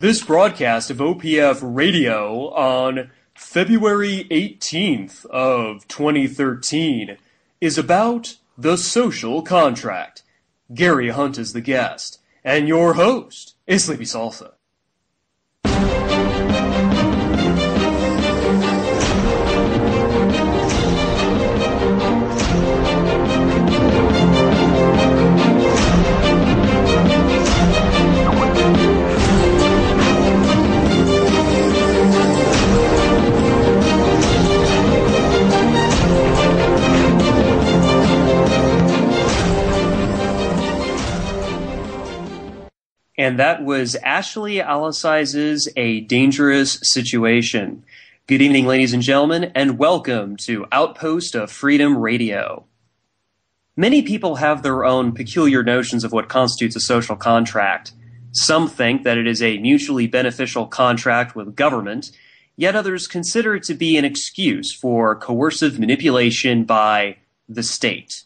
This broadcast of OPF Radio on February 18th of 2013 is about the social contract. Gary Hunt is the guest, and your host is Sleepy Salsa. And that was Ashley Alicize's A Dangerous Situation. Good evening, ladies and gentlemen, and welcome to Outpost of Freedom Radio. Many people have their own peculiar notions of what constitutes a social contract. Some think that it is a mutually beneficial contract with government, yet others consider it to be an excuse for coercive manipulation by the state.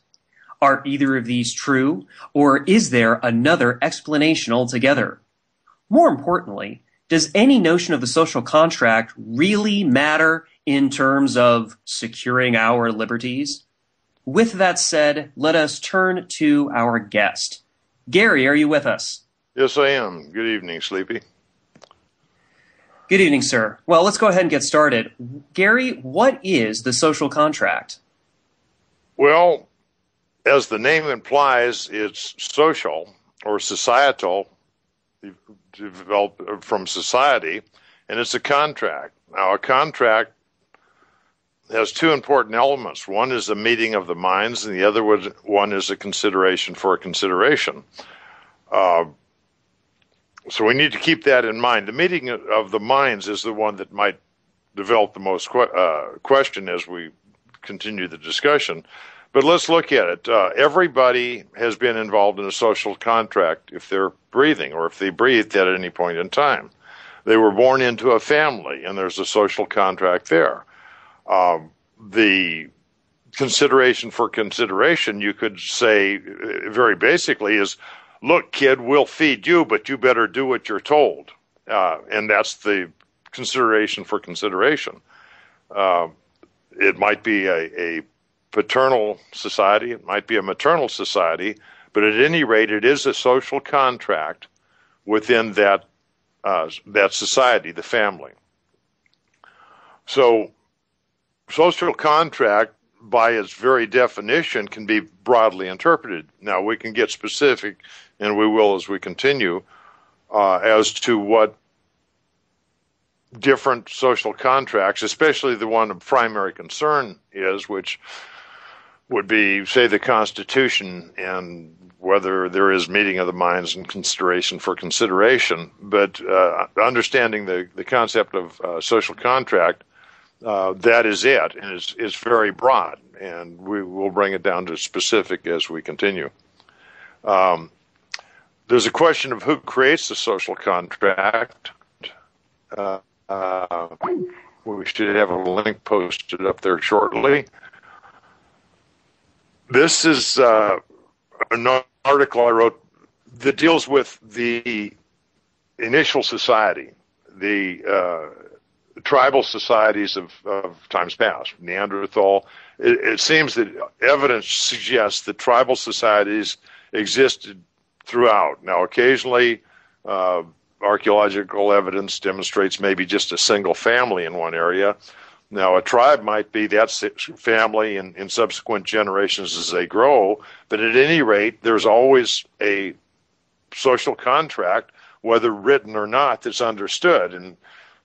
Are either of these true, or is there another explanation altogether? More importantly, does any notion of the social contract really matter in terms of securing our liberties? With that said, let us turn to our guest. Gary, are you with us? Yes, I am. Good evening, Sleepy. Good evening, sir. Well, let's go ahead and get started. Gary, what is the social contract? Well, as the name implies, it's social or societal, developed from society, and it's a contract. Now, a contract has two important elements. One is a meeting of the minds, and the other one is a consideration for a consideration. Uh, so we need to keep that in mind. The meeting of the minds is the one that might develop the most que- uh, question as we continue the discussion. But let's look at it. Uh, everybody has been involved in a social contract if they're breathing or if they breathed at any point in time. They were born into a family, and there's a social contract there. Um, the consideration for consideration, you could say uh, very basically, is look, kid, we'll feed you, but you better do what you're told. Uh, and that's the consideration for consideration. Uh, it might be a, a paternal society, it might be a maternal society, but at any rate, it is a social contract within that uh, that society, the family. So, social contract, by its very definition, can be broadly interpreted. Now, we can get specific, and we will as we continue, uh, as to what different social contracts, especially the one of primary concern is, which would be, say, the Constitution and whether there is meeting of the minds and consideration for consideration. But uh, understanding the, the concept of uh, social contract, uh, that is it, and it's, it's very broad, and we will bring it down to specific as we continue. Um, there's a question of who creates the social contract. Uh, uh, we should have a link posted up there shortly. This is uh, an article I wrote that deals with the initial society, the uh, tribal societies of, of, times past, Neanderthal. It, it, seems that evidence suggests that tribal societies existed throughout. Now, occasionally, uh, archaeological evidence demonstrates maybe just a single family in one area. Now, a tribe might be that family in, in subsequent generations as they grow, but at any rate, there's always a social contract, whether written or not, that's understood. And,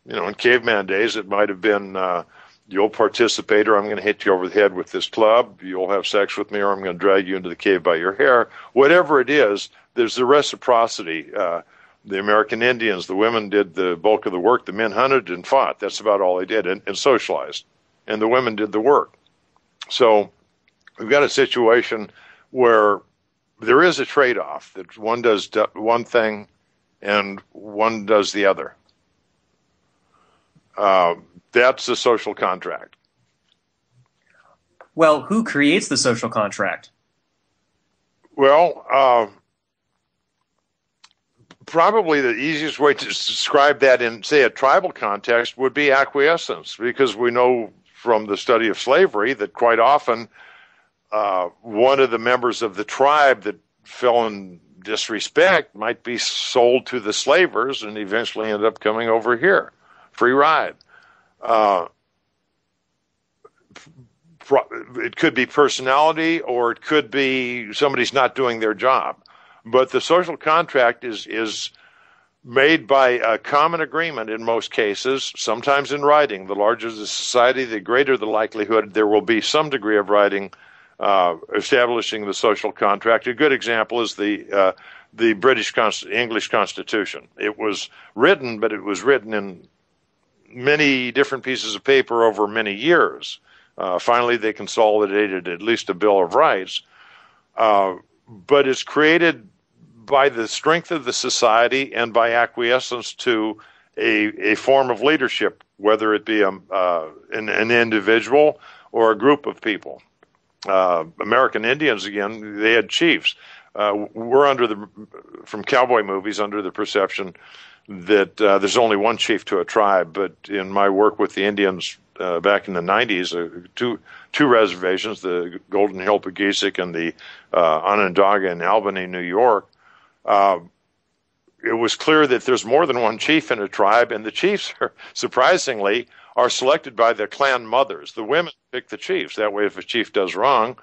you know, in caveman days, it might have been uh, you'll participate or I'm going to hit you over the head with this club, you'll have sex with me or I'm going to drag you into the cave by your hair. Whatever it is, there's the reciprocity. Uh, the American Indians, the women did the bulk of the work. The men hunted and fought. That's about all they did and, and socialized. And the women did the work. So we've got a situation where there is a trade off that one does one thing and one does the other. Uh, that's the social contract. Well, who creates the social contract? Well, uh, probably the easiest way to describe that in, say, a tribal context would be acquiescence, because we know from the study of slavery that quite often uh, one of the members of the tribe that fell in disrespect might be sold to the slavers and eventually end up coming over here, free ride. Uh, it could be personality or it could be somebody's not doing their job. But the social contract is is made by a common agreement in most cases, sometimes in writing. The larger the society, the greater the likelihood there will be some degree of writing uh, establishing the social contract. A good example is the uh, the British Const- English Constitution. It was written, but it was written in many different pieces of paper over many years. Uh, finally, they consolidated at least a Bill of Rights, uh, but it's created by the strength of the society and by acquiescence to a, a form of leadership, whether it be a, uh, an, an, individual or a group of people. Uh, American Indians, again, they had chiefs. Uh, we're under the, from cowboy movies, under the perception that uh, there's only one chief to a tribe. But in my work with the Indians uh, back in the 90s, uh, two two reservations, the Golden Hill Paugussett and the Onondaga in Albany, New York. Uh, it was clear that there's more than one chief in a tribe, and the chiefs, are, surprisingly, are selected by the clan mothers. The women pick the chiefs. That way, if a chief does wrong,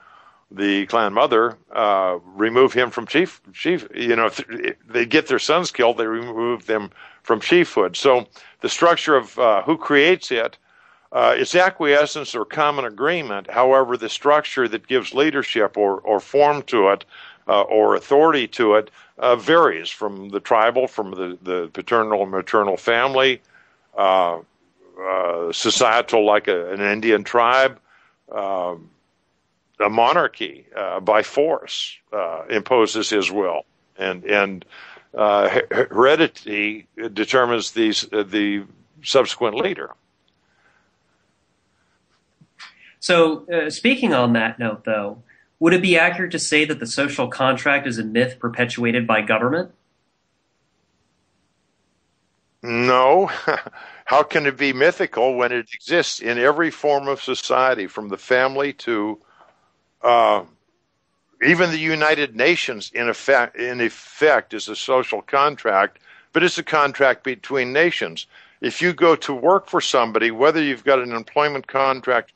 the clan mother uh, remove him from chief. Chief, you know, if they get their sons killed, they remove them from chiefhood. So the structure of uh, who creates it uh, it's acquiescence or common agreement. However, the structure that gives leadership or, or form to it uh, or authority to it uh, varies from the tribal, from the, the paternal and maternal family, uh, uh, societal, like a, an Indian tribe, um, a monarchy uh, by force imposes his will. And, and heredity determines these, the subsequent leader. So, uh, speaking on that note, though, would it be accurate to say that the social contract is a myth perpetuated by government? No. How can it be mythical when it exists in every form of society, from the family to uh, even the United Nations? In effect, in effect, is a social contract, but it's a contract between nations. If you go to work for somebody, whether you've got an employment contract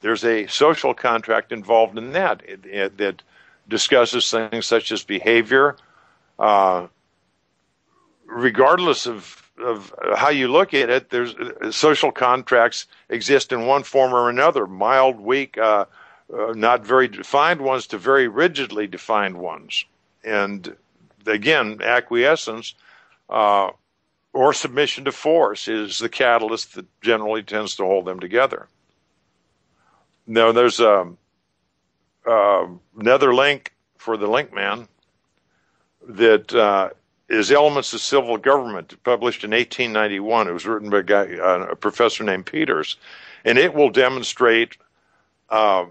there's a social contract involved in that it, it, that discusses things such as behavior, uh, regardless of, of how you look at it. There's uh, social contracts exist in one form or another: mild, weak, uh, uh, not very defined ones to very rigidly defined ones. And again, acquiescence uh, or submission to force is the catalyst that generally tends to hold them together. No, there's a, a another link for the link man that uh, is Elements of Civil Government, published in 1891. It was written by a, guy, uh, a professor named Peters, and it will demonstrate uh,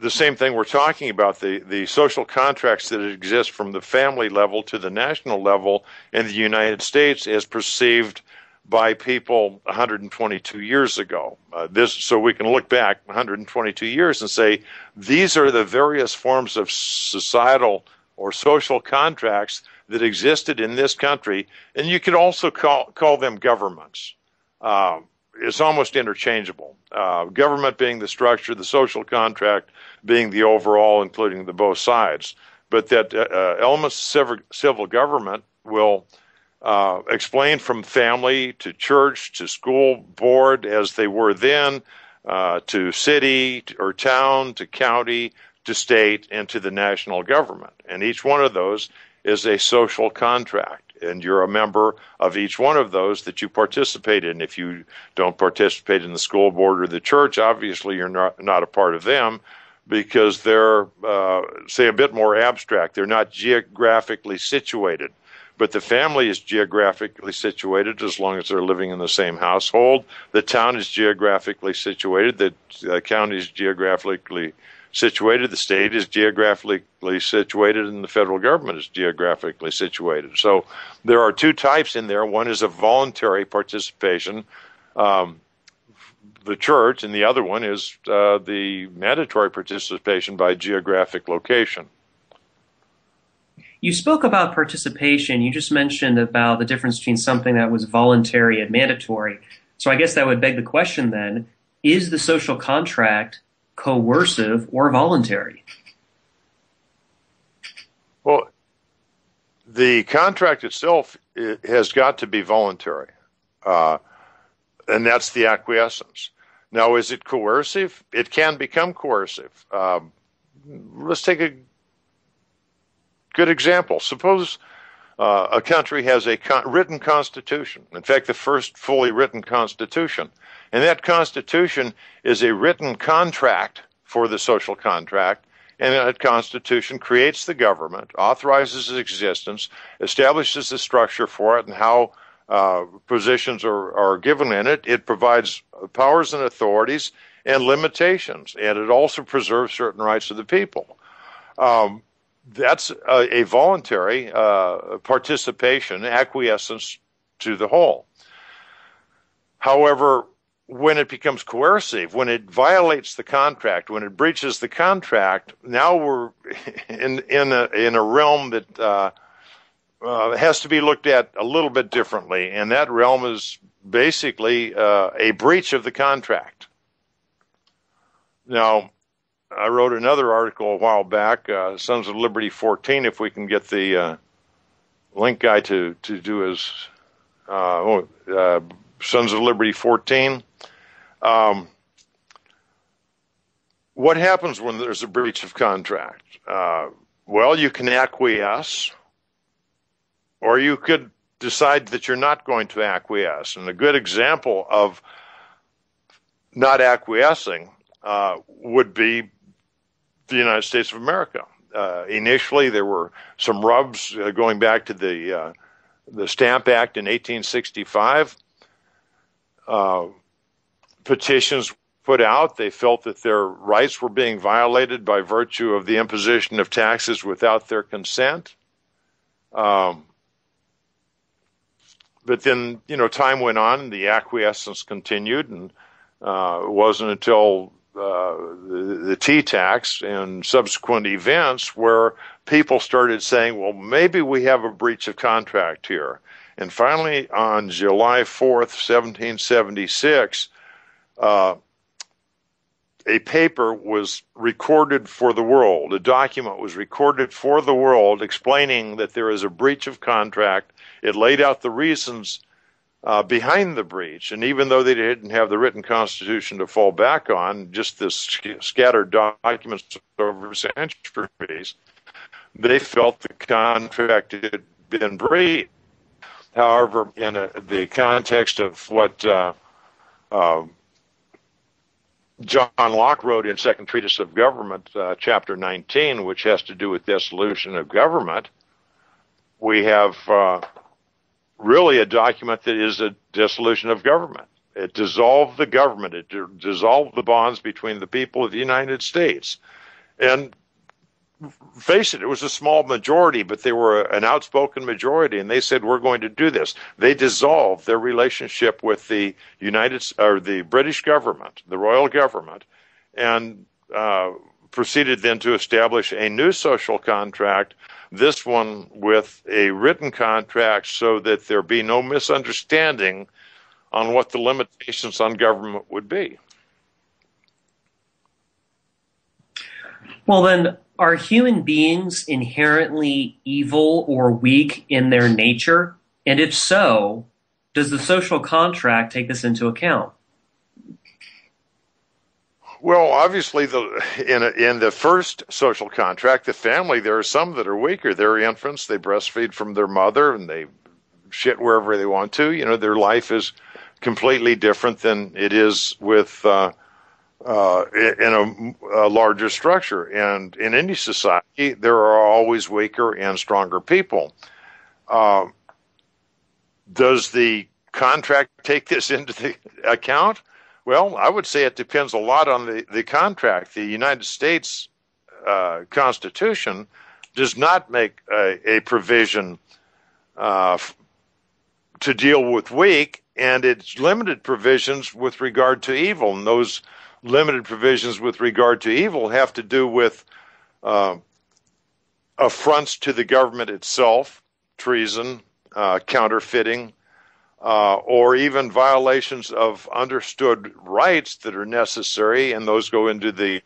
the same thing we're talking about the, the social contracts that exist from the family level to the national level in the United States as perceived by people 122 years ago. Uh, this, so we can look back 122 years and say these are the various forms of societal or social contracts that existed in this country, and you could also call call them governments. Uh, it's almost interchangeable. Uh, government being the structure, the social contract being the overall, including the both sides. But that uh, uh, elements of civil, civil government will uh, explained from family to church to school board as they were then, uh, to city or town to county to state and to the national government. And each one of those is a social contract. And you're a member of each one of those that you participate in. If you don't participate in the school board or the church, obviously you're not, not a part of them because they're, uh, say, a bit more abstract. They're not geographically situated but the family is geographically situated as long as they're living in the same household. The town is geographically situated. The uh, county is geographically situated. The state is geographically situated, and the federal government is geographically situated. So there are two types in there. One is a voluntary participation, um, the church, and the other one is uh, the mandatory participation by geographic location. You spoke about participation. You just mentioned about the difference between something that was voluntary and mandatory. So I guess that would beg the question then is the social contract coercive or voluntary? Well, the contract itself has got to be voluntary, uh, and that's the acquiescence. Now, is it coercive? It can become coercive. Um, let's take a good example. Suppose uh, a country has a con- written constitution. In fact, the first fully written constitution. And that constitution is a written contract for the social contract. And that constitution creates the government, authorizes its existence, establishes the structure for it and how uh, positions are, are given in it. It provides powers and authorities and limitations. And it also preserves certain rights of the people. Um, that's a, a voluntary uh, participation, acquiescence to the whole. However, when it becomes coercive, when it violates the contract, when it breaches the contract, now we're in in a in a realm that uh, uh, has to be looked at a little bit differently, and that realm is basically uh, a breach of the contract. Now, I wrote another article a while back, uh, Sons of Liberty 14. If we can get the uh, link guy to to do his uh, oh, uh, Sons of Liberty 14. Um, what happens when there's a breach of contract? Uh, well, you can acquiesce, or you could decide that you're not going to acquiesce. And a good example of not acquiescing uh, would be the United States of America. Uh, initially, there were some rubs uh, going back to the uh, the Stamp Act in 1865. Uh, petitions put out. They felt that their rights were being violated by virtue of the imposition of taxes without their consent. Um, but then, you know, time went on, and the acquiescence continued, and uh, it wasn't until uh, the, the Tea tax and subsequent events where people started saying, well, maybe we have a breach of contract here. And finally, on July 4th, 1776, uh, a paper was recorded for the world, a document was recorded for the world explaining that there is a breach of contract. It laid out the reasons uh, behind the breach. And even though they didn't have the written constitution to fall back on, just this sc- scattered documents over centuries, they felt the contract had been breached. However, in a, the context of what uh, uh, John Locke wrote in Second Treatise of Government, uh, chapter 19, which has to do with dissolution of government, we have uh, really a document that is a dissolution of government. It dissolved the government. It dissolved the bonds between the people of the United States. And face it, it was a small majority, but they were an outspoken majority, and they said, "We're going to do this." They dissolved their relationship with the United or the British government, the royal government, and uh, proceeded then to establish a new social contract this one with a written contract so that there be no misunderstanding on what the limitations on government would be. Well, then, are human beings inherently evil or weak in their nature? And if so, does the social contract take this into account? Well, obviously, the in a, in the first social contract, the family, there are some that are weaker. They're infants; they breastfeed from their mother, and they shit wherever they want to. You know, their life is completely different than it is with uh, uh, in a, a, larger structure. And in any society, there are always weaker and stronger people. Uh, does the contract take this into the account? Well, I would say it depends a lot on the, the contract. The United States uh, Constitution does not make a, a provision uh, to deal with weak, and it's limited provisions with regard to evil. And those limited provisions with regard to evil have to do with uh, affronts to the government itself, treason, uh, counterfeiting, uh, or even violations of understood rights that are necessary, and those go into the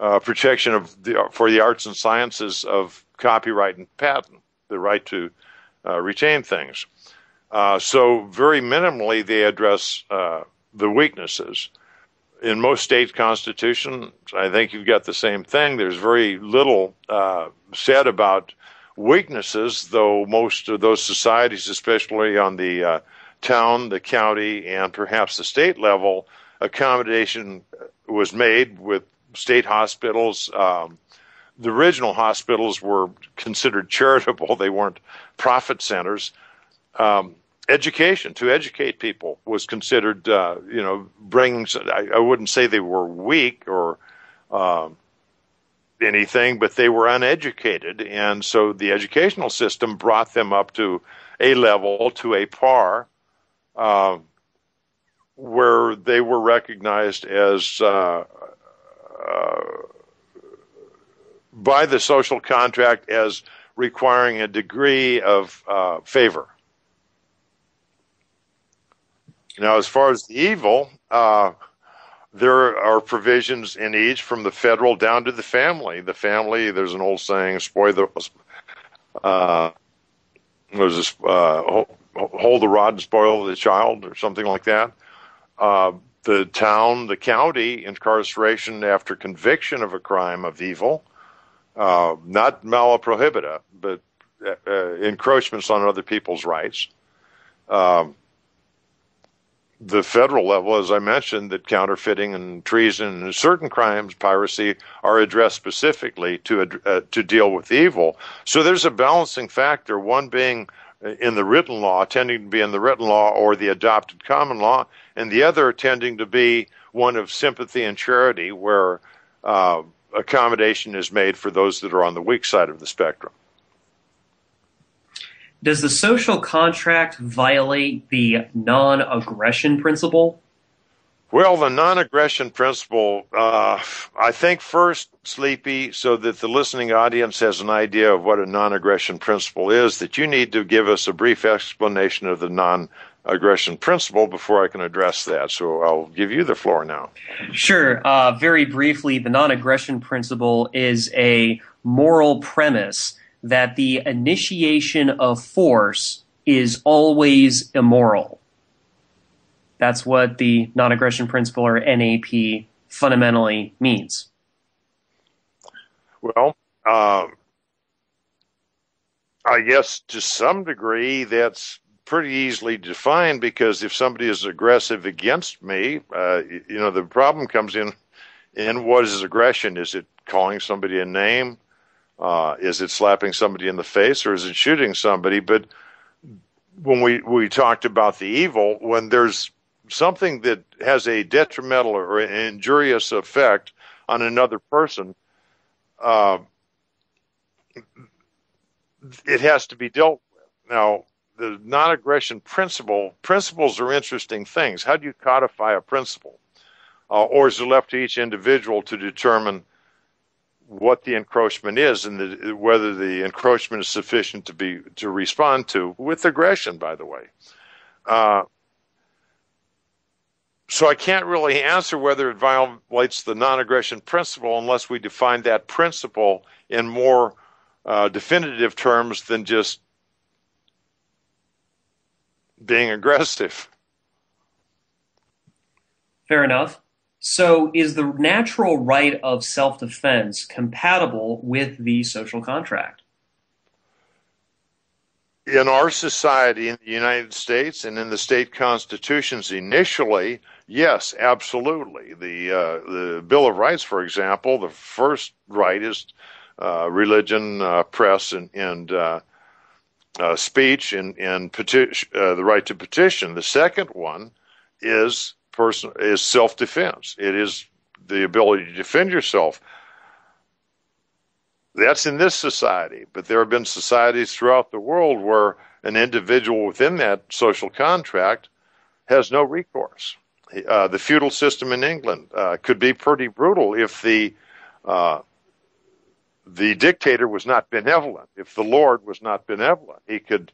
uh, protection of the for the arts and sciences of copyright and patent, the right to uh, retain things. Uh, so very minimally they address uh, the weaknesses. In most state constitutions, I think you've got the same thing. There's very little uh, said about weaknesses, though most of those societies, especially on the uh, town, the county, and perhaps the state level, accommodation was made with state hospitals. Um, the original hospitals were considered charitable; they weren't profit centers. Um, education to educate people was considered, uh, you know, bringing. I, I, wouldn't say they were weak or. Um, anything, but they were uneducated. And so the educational system brought them up to a level, to a par, uh, where they were recognized as uh, uh, by the social contract as requiring a degree of uh, favor. Now, as far as the evil, uh, there are provisions in each from the federal down to the family. The family, there's an old saying, spoil the, uh, there's this, uh, hold the rod and spoil the child or something like that. Uh, the town, the county, incarceration after conviction of a crime of evil, uh, not mala prohibita, but uh, encroachments on other people's rights. Um, the federal level, as I mentioned, that counterfeiting and treason and certain crimes, piracy, are addressed specifically to uh, to deal with evil. So there's a balancing factor. One being in the written law, tending to be in the written law or the adopted common law, and the other tending to be one of sympathy and charity, where uh, accommodation is made for those that are on the weak side of the spectrum. Does the social contract violate the non aggression principle? Well, the non aggression principle, uh, I think first, Sleepy, so that the listening audience has an idea of what a non aggression principle is, that you need to give us a brief explanation of the non aggression principle before I can address that. So I'll give you the floor now. Sure. Uh, very briefly, the non aggression principle is a moral premise that the initiation of force is always immoral. That's what the non aggression principle or NAP fundamentally means. Well, um, I guess to some degree that's pretty easily defined because if somebody is aggressive against me, uh, you know, the problem comes in in what is aggression? Is it calling somebody a name? Uh, is it slapping somebody in the face or is it shooting somebody? But when we, we talked about the evil, when there's something that has a detrimental or injurious effect on another person, uh, it has to be dealt with. Now, the non aggression principle, principles are interesting things. How do you codify a principle? Uh, or is it left to each individual to determine what the encroachment is and the, whether the encroachment is sufficient to be to respond to with aggression. By the way, uh, so I can't really answer whether it violates the non-aggression principle unless we define that principle in more uh, definitive terms than just being aggressive. Fair enough. So, is the natural right of self defense compatible with the social contract? In our society in the United States and in the state constitutions initially, yes, absolutely. The, uh, the Bill of Rights, for example, the first right is uh, religion, uh, press, and, and uh, uh, speech, and, and peti- uh, the right to petition. The second one is person is self-defense. It is the ability to defend yourself. That's in this society, but there have been societies throughout the world where an individual within that social contract has no recourse. Uh, the feudal system in England uh, could be pretty brutal if the uh, the dictator was not benevolent. If the lord was not benevolent, he could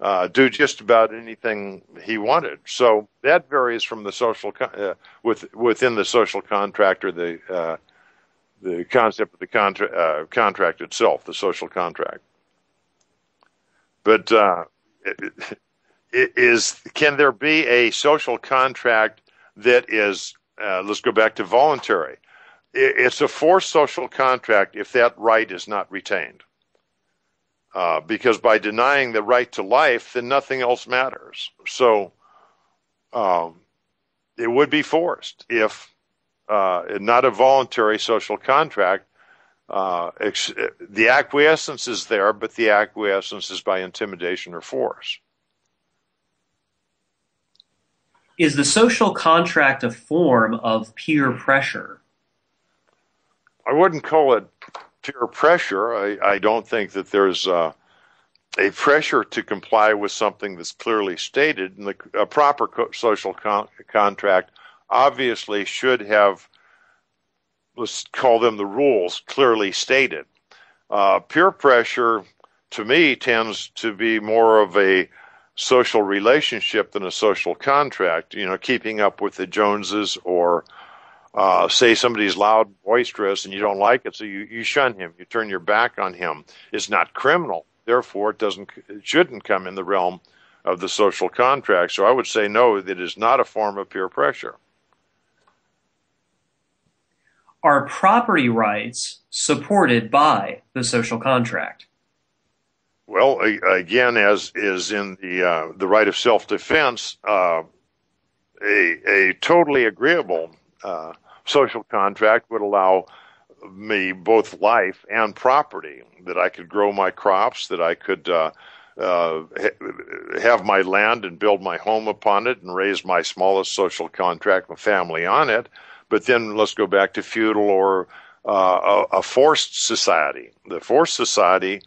uh, do just about anything he wanted. So that varies from the social uh, with within the social contract or the uh, the concept of the contra- contract itself, the social contract. But is can there be a social contract that is uh, let's go back to voluntary it's a forced social contract if that right is not retained uh, because by denying the right to life then nothing else matters so um, it would be forced if uh, not a voluntary social contract uh, ex- the acquiescence is there, but the acquiescence is by intimidation or force. Is the social contract a form of peer pressure? I wouldn't call it peer pressure. I, I don't think that there's uh, a pressure to comply with something that's clearly stated. And the, a proper co- social con- contract obviously should have let's call them the rules clearly stated. Uh, peer pressure, to me, tends to be more of a social relationship than a social contract. You know, keeping up with the Joneses, or uh, say somebody's loud, boisterous, and you don't like it, so you, you shun him, you turn your back on him. It's not criminal, therefore, it doesn't, it shouldn't come in the realm of the social contract. So I would say no, it is not a form of peer pressure are property rights supported by the social contract? Well, again, as is in the uh, the right of self defense, uh, a a totally agreeable uh, social contract would allow me both life and property. That I could grow my crops, that I could uh, uh, have my land and build my home upon it, and raise my smallest social contract, my family on it but then let's go back to feudal or uh, a, a, forced society. The forced society,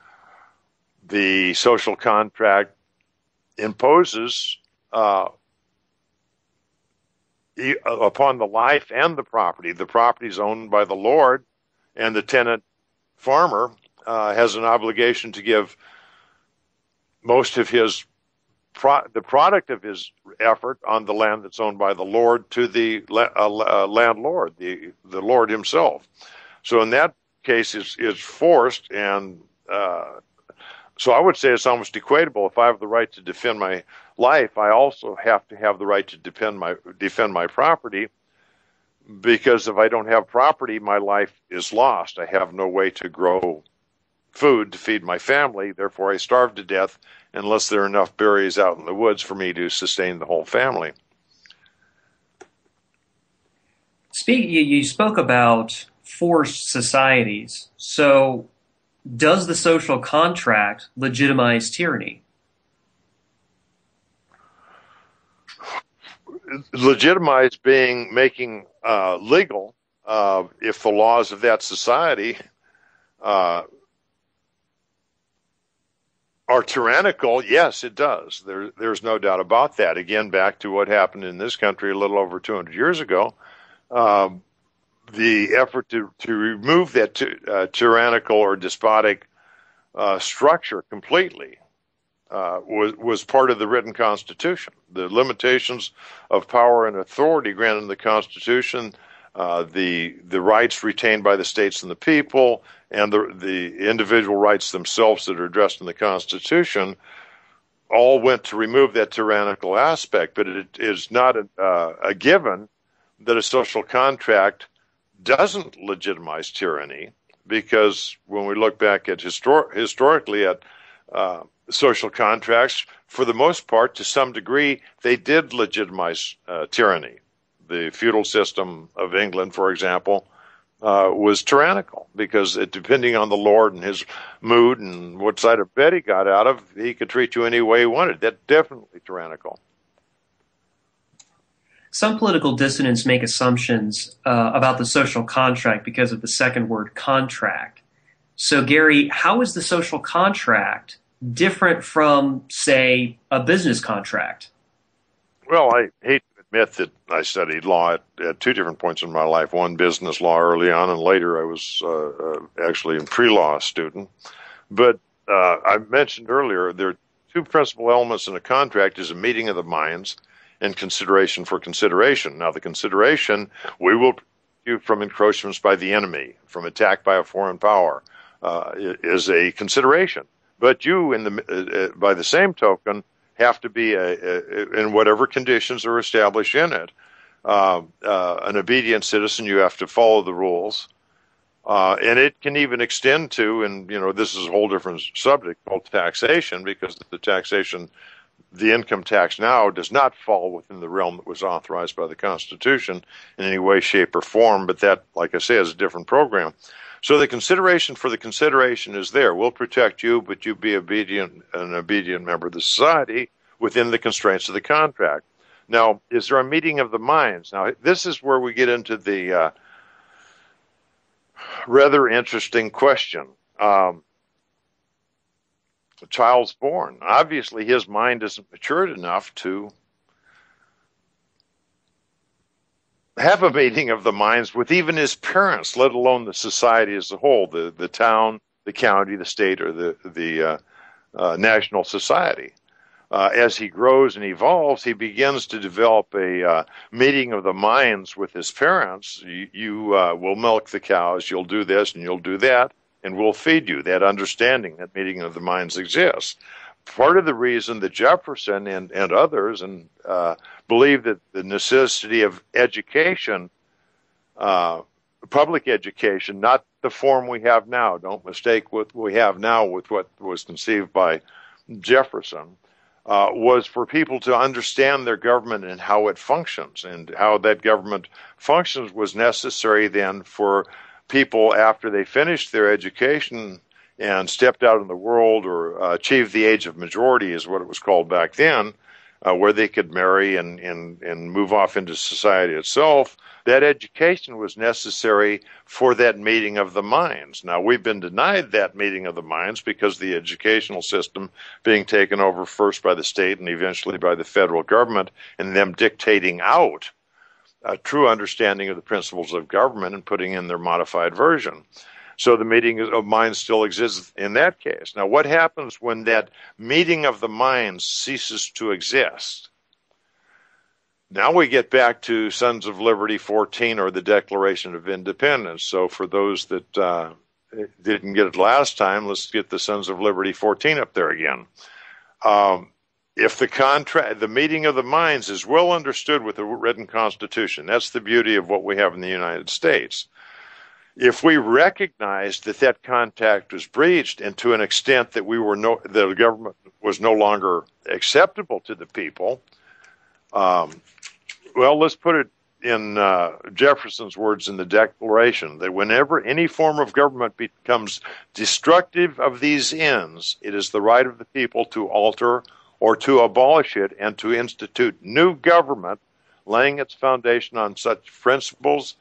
the social contract imposes uh, upon the life and the property. The property is owned by the lord, and the tenant farmer uh, has an obligation to give most of his pro- the product of his effort on the land that's owned by the Lord to the la- uh, uh, landlord, the the Lord Himself. So in that case, is is forced, and uh, so I would say it's almost equatable. If I have the right to defend my life, I also have to have the right to defend my defend my property. Because if I don't have property, my life is lost. I have no way to grow food to feed my family. Therefore, I starve to death unless there are enough berries out in the woods for me to sustain the whole family. Speak, you, you spoke about forced societies. So, does the social contract legitimize tyranny? Legitimize being making uh, legal uh, if the laws of that society uh, are tyrannical, yes, it does. There, there's no doubt about that. Again, back to what happened in this country a little over 200 years ago, um, the effort to, to remove that ty- uh, tyrannical or despotic uh, structure completely uh, was was part of the written Constitution. The limitations of power and authority granted in the Constitution, uh, the the rights retained by the states and the people, and the, the individual rights themselves that are addressed in the Constitution all went to remove that tyrannical aspect. But it is not a, uh, a given that a social contract doesn't legitimize tyranny because when we look back at histor- historically at uh, social contracts, for the most part, to some degree, they did legitimize uh, tyranny. The feudal system of England, for example, uh, was tyrannical because it, depending on the Lord and his mood and what side of bed he got out of, he could treat you any way he wanted. That's definitely tyrannical. Some political dissidents make assumptions uh, about the social contract because of the second word contract. So, Gary, how is the social contract different from, say, a business contract? Well, I hate to admit that I studied law at, at two different points in my life one business law early on, and later I was uh, uh, actually a pre law student. But uh, I mentioned earlier there are two principal elements in a contract is a meeting of the minds and consideration for consideration. Now, the consideration we will you from encroachments by the enemy, from attack by a foreign power, uh, is a consideration. But you, in the uh, uh, by the same token, have to be a, a, in whatever conditions are established in it, uh, uh, an obedient citizen. You have to follow the rules. Uh, and it can even extend to, and you know, this is a whole different subject called taxation, because the taxation the income tax now does not fall within the realm that was authorized by the Constitution in any way, shape, or form. But that, like I say, is a different program. So the consideration for the consideration is there. We'll protect you, but you be obedient, an obedient member of the society within the constraints of the contract. Now, is there a meeting of the minds? Now, this is where we get into the uh, rather interesting question. Um, the child's born. Obviously, his mind isn't matured enough to have a meeting of the minds with even his parents, let alone the society as a whole, the, the town, the county, the state, or the, the uh, uh, national society. Uh, as he grows and evolves, he begins to develop a uh, meeting of the minds with his parents. You, you uh, will milk the cows, you'll do this, and you'll do that and we'll feed you. That understanding, that meeting of the minds exists. Part of the reason that Jefferson and, and others and uh, believe that the necessity of education, uh, public education, not the form we have now. Don't mistake what we have now with what was conceived by Jefferson. Uh, was for people to understand their government and how it functions, and how that government functions was necessary then for people after they finished their education and stepped out in the world or uh, achieved the age of majority is what it was called back then, uh, where they could marry and, and, and move off into society itself. That education was necessary for that meeting of the minds. Now, we've been denied that meeting of the minds because the educational system being taken over first by the state and eventually by the federal government and them dictating out a true understanding of the principles of government and putting in their modified version. So the meeting of minds still exists in that case. Now, what happens when that meeting of the minds ceases to exist? Now we get back to Sons of Liberty 14 or the Declaration of Independence. So for those that uh, didn't get it last time, let's get the Sons of Liberty 14 up there again. Um, if the contract, the meeting of the minds is well understood with the written Constitution, that's the beauty of what we have in the United States. If we recognize that that contract was breached, and to an extent that we were no, the government was no longer acceptable to the people, um, well, let's put it in uh, Jefferson's words in the Declaration that whenever any form of government becomes destructive of these ends, it is the right of the people to alter or to abolish it and to institute new government, laying its foundation on such principles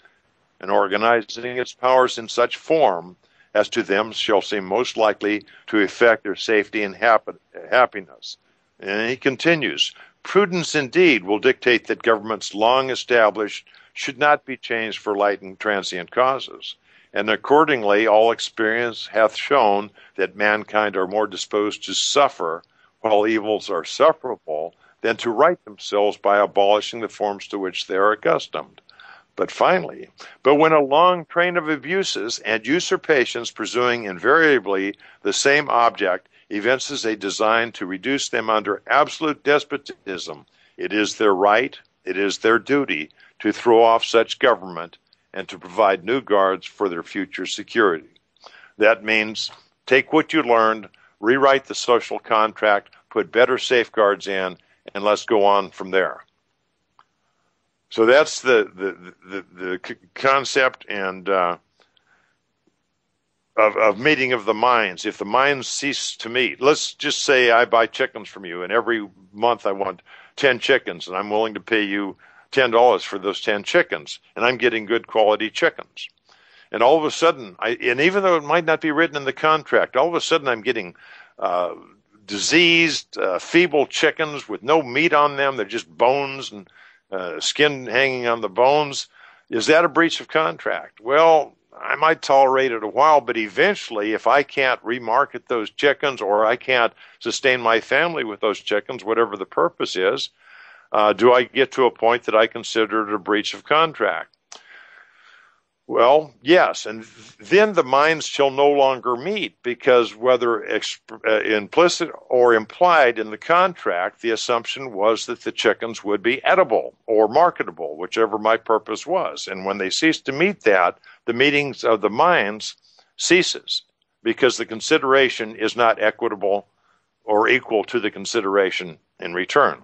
and organizing its powers in such form as to them shall seem most likely to effect their safety and happiness. And he continues, prudence indeed will dictate that governments long established should not be changed for light and transient causes. And accordingly, all experience hath shown that mankind are more disposed to suffer while evils are sufferable, than to right themselves by abolishing the forms to which they are accustomed. But finally, but when a long train of abuses and usurpations pursuing invariably the same object evinces a design to reduce them under absolute despotism, it is their right, it is their duty to throw off such government and to provide new guards for their future security. That means take what you learned, rewrite the social contract, put better safeguards in, and let's go on from there. So that's the the the, the concept and uh, of of meeting of the minds. If the minds cease to meet, let's just say I buy chickens from you, and every month I want ten chickens, and I'm willing to pay you ten dollars for those ten chickens, and I'm getting good quality chickens. And all of a sudden, I, and even though it might not be written in the contract, all of a sudden I'm getting uh, diseased, uh, feeble chickens with no meat on them. They're just bones and uh, skin hanging on the bones. Is that a breach of contract? Well, I might tolerate it a while, but eventually, if I can't remarket those chickens or I can't sustain my family with those chickens, whatever the purpose is, uh, do I get to a point that I consider it a breach of contract? Well, yes, and then the minds shall no longer meet because whether exp- uh, implicit or implied in the contract, the assumption was that the chickens would be edible or marketable, whichever my purpose was. And when they cease to meet that, the meetings of the minds ceases because the consideration is not equitable or equal to the consideration in return.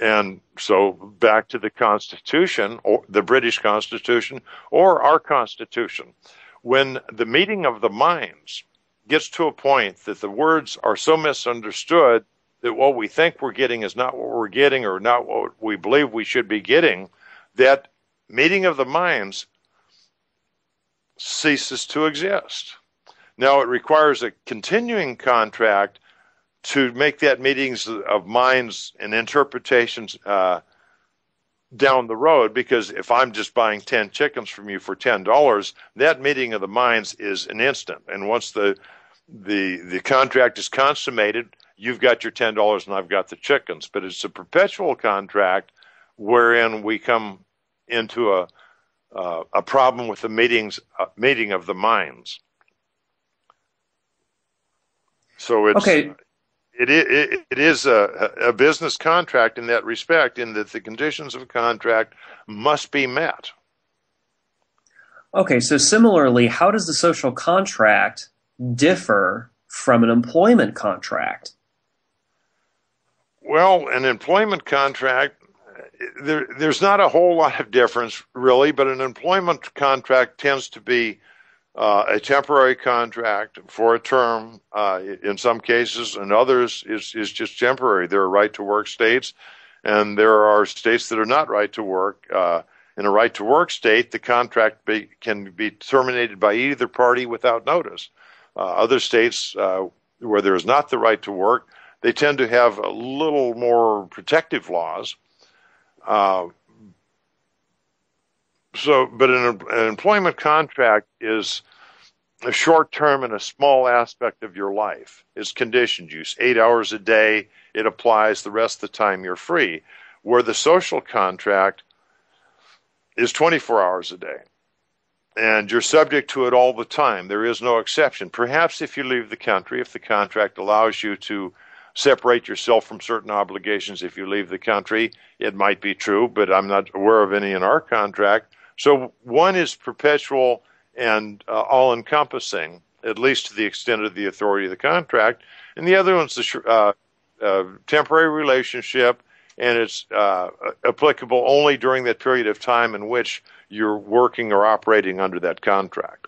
And so back to the Constitution, or the British Constitution, or our Constitution. When the meeting of the minds gets to a point that the words are so misunderstood that what we think we're getting is not what we're getting or not what we believe we should be getting, that meeting of the minds ceases to exist. Now, it requires a continuing contract to make that meetings of minds and interpretations uh, down the road because if I'm just buying 10 chickens from you for $10, that meeting of the minds is an instant. And once the the the contract is consummated, you've got your $10 and I've got the chickens. But it's a perpetual contract wherein we come into a uh, a problem with the meetings uh, meeting of the minds. So it's okay it, it, it is a, a business contract in that respect, in that the conditions of contract must be met. Okay, so similarly, how does the social contract differ from an employment contract? Well, an employment contract, there, there's not a whole lot of difference really, but an employment contract tends to be uh, a temporary contract for a term uh, in some cases, and others is, is just temporary. There are right to work states, and there are states that are not right to work. Uh, in a right to work state, the contract be, can be terminated by either party without notice. Uh, other states uh, where there is not the right to work, they tend to have a little more protective laws. So, but an, an employment contract is a short term and a small aspect of your life. It's conditioned use. Eight hours a day, it applies. The rest of the time, you're free. Where the social contract is 24 hours a day. And you're subject to it all the time. There is no exception. Perhaps if you leave the country, if the contract allows you to separate yourself from certain obligations if you leave the country, it might be true, but I'm not aware of any in our contract. So one is perpetual and uh, all encompassing, at least to the extent of the authority of the contract. And the other one's the uh, uh, temporary relationship, and it's uh, applicable only during that period of time in which you're working or operating under that contract.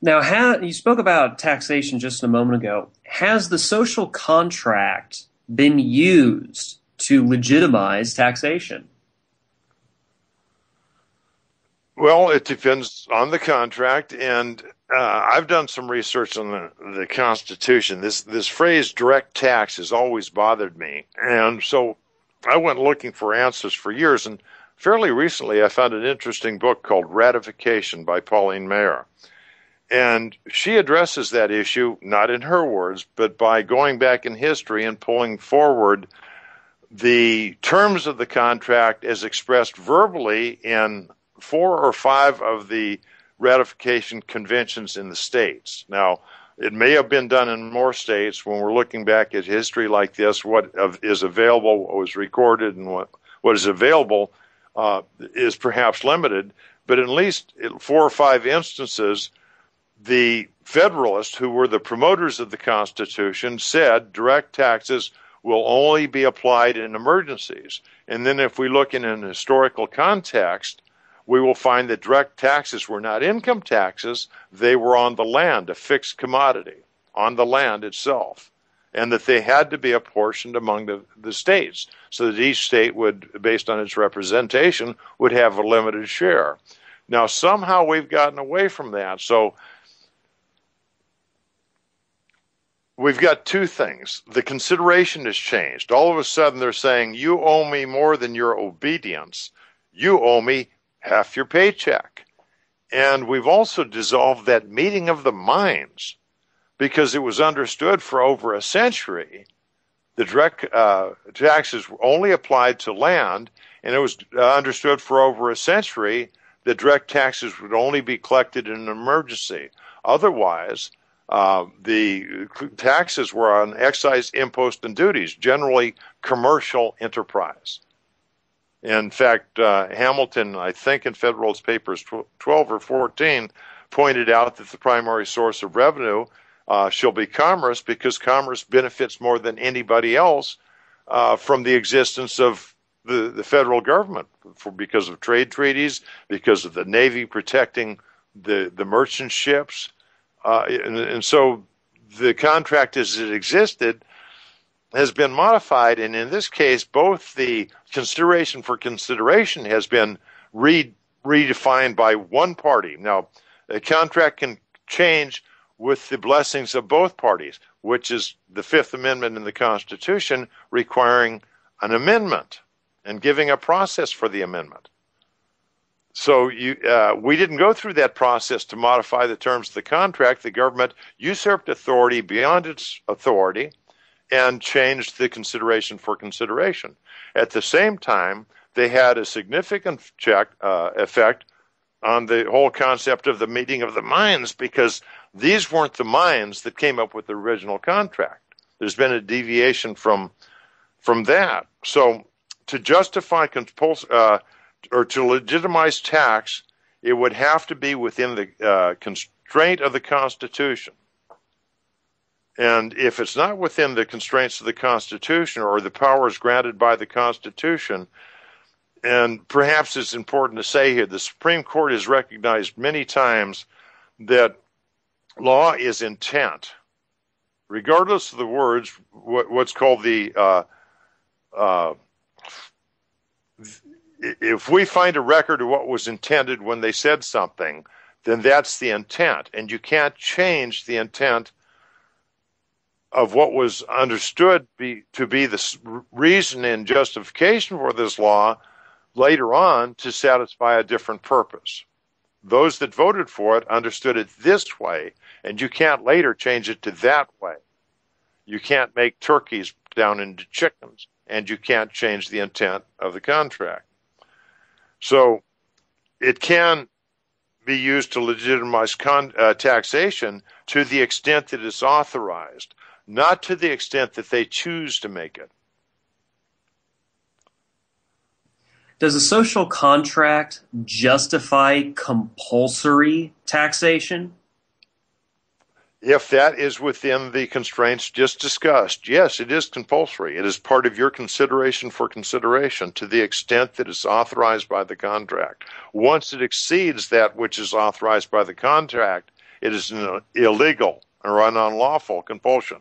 Now, how, you spoke about taxation just a moment ago. Has the social contract been used to legitimize taxation? Well, it depends on the contract, and uh, I've done some research on the, the Constitution. This this phrase "direct tax" has always bothered me, and so I went looking for answers for years. And fairly recently, I found an interesting book called "Ratification" by Pauline Maier, and she addresses that issue not in her words, but by going back in history and pulling forward the terms of the contract as expressed verbally in four or five of the ratification conventions in the states. Now, it may have been done in more states. When we're looking back at history like this, what is available, what was recorded, and what, what is available uh, is perhaps limited. But in at least four or five instances, the Federalists, who were the promoters of the Constitution, said direct taxes will only be applied in emergencies. And then, if we look in an historical context, we will find that direct taxes were not income taxes, they were on the land, a fixed commodity, on the land itself. and that they had to be apportioned among the, the states so that each state would, based on its representation, would have a limited share. Now, somehow we've gotten away from that. So we've got two things. The consideration has changed. All of a sudden, they're saying, You owe me more than your obedience. You owe me half your paycheck. And we've also dissolved that meeting of the minds because it was understood for over a century the direct uh, taxes were only applied to land, and it was uh, understood for over a century that direct taxes would only be collected in an emergency. Otherwise, uh, the taxes were on excise, impost, and duties, generally commercial enterprise. In fact, uh, Hamilton, I think in Federalist Papers 12 or 14, pointed out that the primary source of revenue uh, shall be commerce because commerce benefits more than anybody else uh, from the existence of the, the federal government for, because of trade treaties, because of the Navy protecting the, the merchant ships. Uh, and, and so the contract as it existed has been modified, and in this case, both the consideration for consideration has been re- redefined by one party. Now, a contract can change with the blessings of both parties, which is the Fifth Amendment in the Constitution requiring an amendment and giving a process for the amendment. So you, uh, we didn't go through that process to modify the terms of the contract. The government usurped authority beyond its authority and changed the consideration for consideration. At the same time, they had a significant check uh, effect on the whole concept of the meeting of the minds because these weren't the minds that came up with the original contract. There's been a deviation from from that. So to justify compuls- uh, or to legitimize tax, it would have to be within the uh, constraint of the Constitution. And if it's not within the constraints of the Constitution or the powers granted by the Constitution, and perhaps it's important to say here the Supreme Court has recognized many times that law is intent. Regardless of the words, what, what's called the uh, uh, if we find a record of what was intended when they said something, then that's the intent, and you can't change the intent of what was understood be, to be the reason and justification for this law later on to satisfy a different purpose. Those that voted for it understood it this way, and you can't later change it to that way. You can't make turkeys down into chickens, and you can't change the intent of the contract. So it can be used to legitimize con- uh, taxation to the extent that it's authorized not to the extent that they choose to make it. Does a social contract justify compulsory taxation? If that is within the constraints just discussed, yes, it is compulsory. It is part of your consideration for consideration to the extent that it's authorized by the contract. Once it exceeds that which is authorized by the contract, it is an illegal or an unlawful compulsion.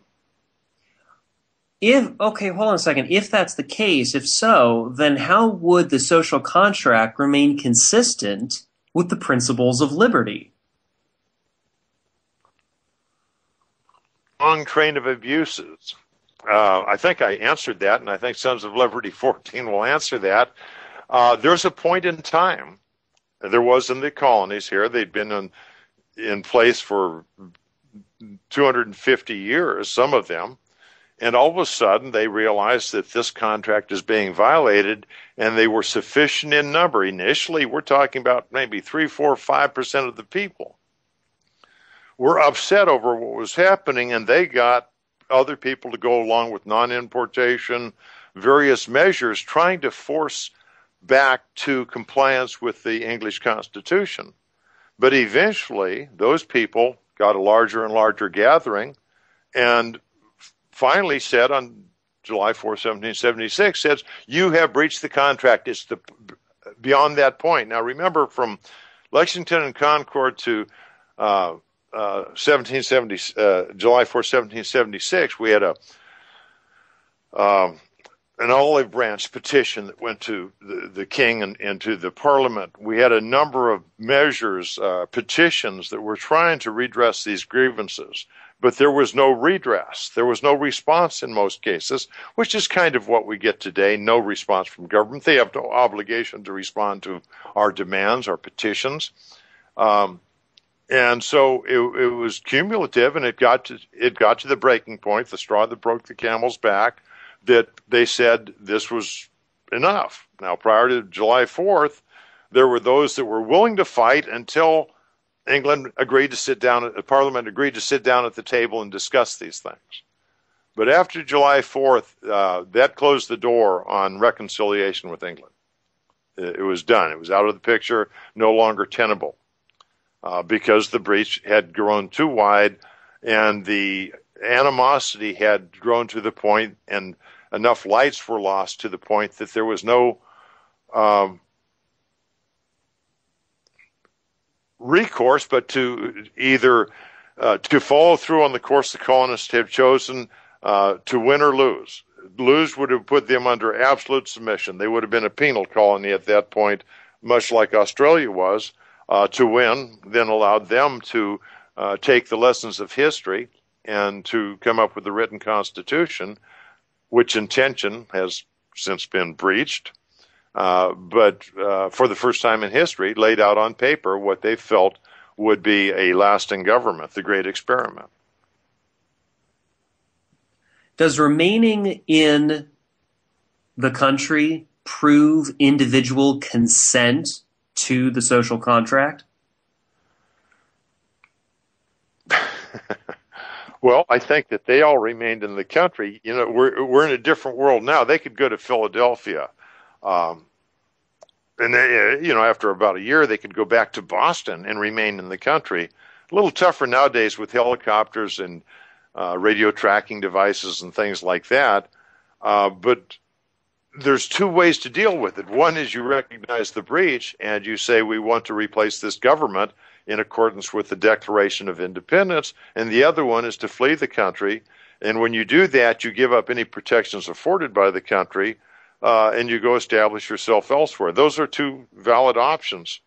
If okay, hold on a second. If that's the case, if so, then how would the social contract remain consistent with the principles of liberty? Long train of abuses. Uh, I think I answered that, and I think Sons of Liberty 14 will answer that. Uh, there's a point in time, there was in the colonies here, they'd been in, in place for 250 years, some of them, and all of a sudden, they realized that this contract is being violated, and they were sufficient in number. Initially, we're talking about maybe three, four, five percent of the people were upset over what was happening, and they got other people to go along with non-importation, various measures, trying to force back to compliance with the English Constitution. But eventually, those people got a larger and larger gathering, and finally said on July 4, 1776, says, You have breached the contract. It's the beyond that point. Now, remember, from Lexington and Concord to uh, uh, 1770, uh, July 4, 1776, we had a um, an olive branch petition that went to the, the king and, and, to the parliament. We had a number of measures, uh, petitions that were trying to redress these grievances, but there was no redress. There was no response in most cases, which is kind of what we get today no response from government. They have no obligation to respond to our demands, our petitions. Um, and so it, it was cumulative, and it got to it got to the breaking point, the straw that broke the camel's back that they said this was enough. Now, prior to July 4th, there were those that were willing to fight until England agreed to sit down, the Parliament agreed to sit down at the table and discuss these things. But after July 4th, uh, that closed the door on reconciliation with England. It, was done. It was out of the picture, no longer tenable, uh, because the breach had grown too wide and the animosity had grown to the point and enough lights were lost to the point that there was no um, recourse but to either uh, to follow through on the course the colonists had chosen uh, to win or lose. Lose would have put them under absolute submission. They would have been a penal colony at that point, much like Australia was. Uh, to win then allowed them to uh, take the lessons of history and to come up with the written constitution which intention has since been breached, uh, but uh, for the first time in history, laid out on paper what they felt would be a lasting government, the Great Experiment. Does remaining in the country prove individual consent to the social contract? Well, I think that they all remained in the country. You know, we're we're in a different world now. They could go to Philadelphia, um, and they, you know, after about a year, they could go back to Boston and remain in the country. A little tougher nowadays with helicopters and uh, radio tracking devices and things like that. Uh, but there's two ways to deal with it. One is you recognize the breach and you say we want to replace this government in accordance with the Declaration of Independence, and the other one is to flee the country. And when you do that, you give up any protections afforded by the country, uh, and you go establish yourself elsewhere. Those are two valid options.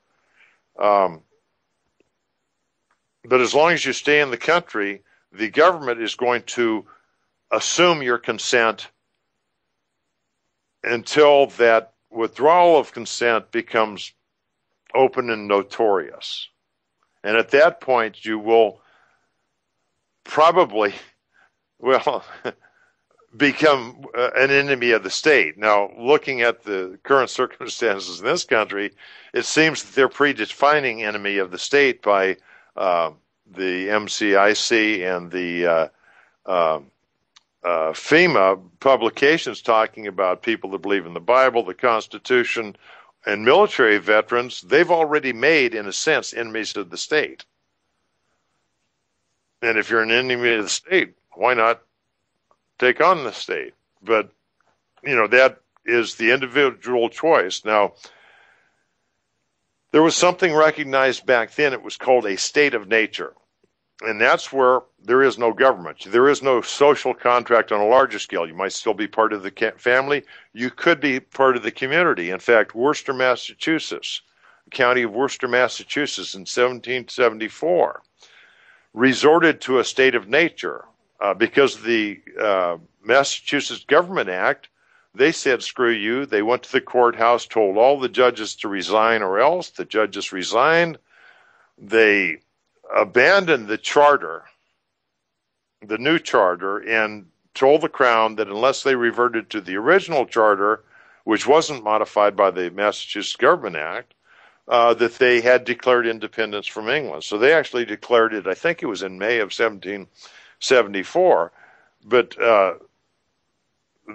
Um, but as long as you stay in the country, the government is going to assume your consent until that withdrawal of consent becomes open and notorious. And at that point, you will probably, well, become uh, an enemy of the state. Now, looking at the current circumstances in this country, it seems that they're predefining enemy of the state by uh, the MCIC and the uh, um, uh, FEMA publications talking about people that believe in the Bible, the Constitution, and military veterans, they've already made, in a sense, enemies of the state. And if you're an enemy of the state, why not take on the state? But, you know, that is the individual choice. Now, there was something recognized back then, it was called a state of nature. And that's where there is no government. There is no social contract on a larger scale. You might still be part of the family. You could be part of the community. In fact, Worcester, Massachusetts, the county of Worcester, Massachusetts in 1774 resorted to a state of nature uh, because the uh, Massachusetts Government Act, they said, screw you. They went to the courthouse, told all the judges to resign or else. The judges resigned. They abandoned the charter the new charter and told the Crown that unless they reverted to the original charter, which wasn't modified by the Massachusetts Government Act, uh, that they had declared independence from England. So they actually declared it, I think it was in May of 1774, but uh,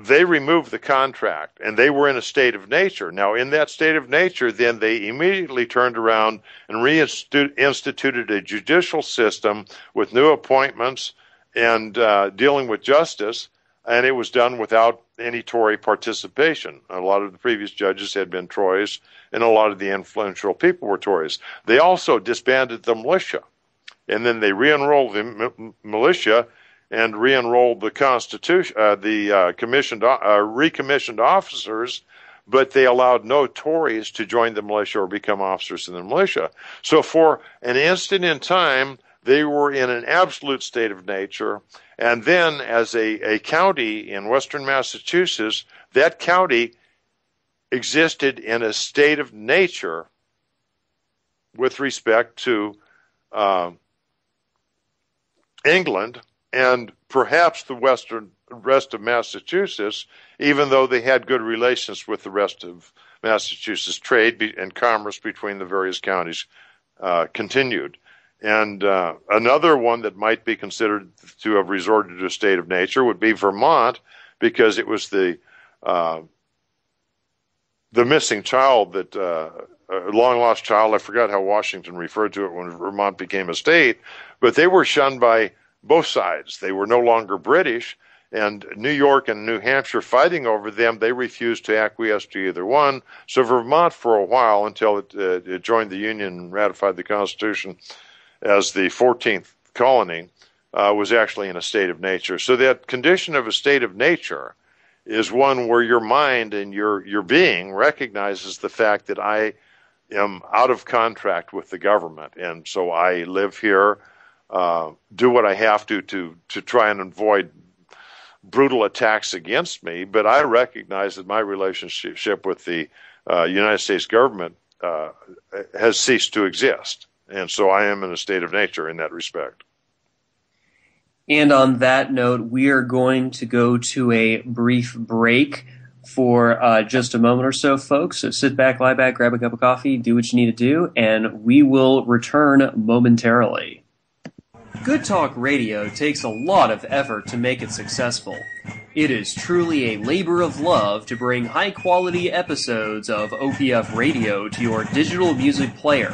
they removed the contract and they were in a state of nature. Now, in that state of nature, then they immediately turned around and reinstituted a judicial system with new appointments and uh, dealing with justice, and it was done without any Tory participation. A lot of the previous judges had been Tories, and a lot of the influential people were Tories. They also disbanded the militia. and then they re-enrolled the m- militia and re-enrolled the constitution, uh, the uh, commissioned, uh, recommissioned officers, but they allowed no Tories to join the militia or become officers in the militia. So for an instant in time, they were in an absolute state of nature. And then, as a, a county in western Massachusetts, that county existed in a state of nature with respect to uh, England and perhaps the western rest of Massachusetts, even though they had good relations with the rest of Massachusetts, trade and commerce between the various counties uh, continued. And uh, another one that might be considered to have resorted to a state of nature would be Vermont, because it was the uh, the missing child that uh, a long lost child. I forgot how Washington referred to it when Vermont became a state, but they were shunned by both sides. They were no longer British, and New York and New Hampshire fighting over them, they refused to acquiesce to either one. So Vermont, for a while, until it, uh, it joined the Union and ratified the Constitution as the 14th colony, uh, was actually in a state of nature. So that condition of a state of nature is one where your mind and your your being recognizes the fact that I am out of contract with the government, and so I live here, uh, do what I have to to to try and avoid brutal attacks against me. But I recognize that my relationship with the uh, United States government uh, has ceased to exist, and so I am in a state of nature in that respect. And on that note, we are going to go to a brief break for uh, just a moment or so, folks. So sit back, lie back, grab a cup of coffee, do what you need to do, and we will return momentarily. Good Talk Radio takes a lot of effort to make it successful. It is truly a labor of love to bring high quality episodes of OPF Radio to your digital music player.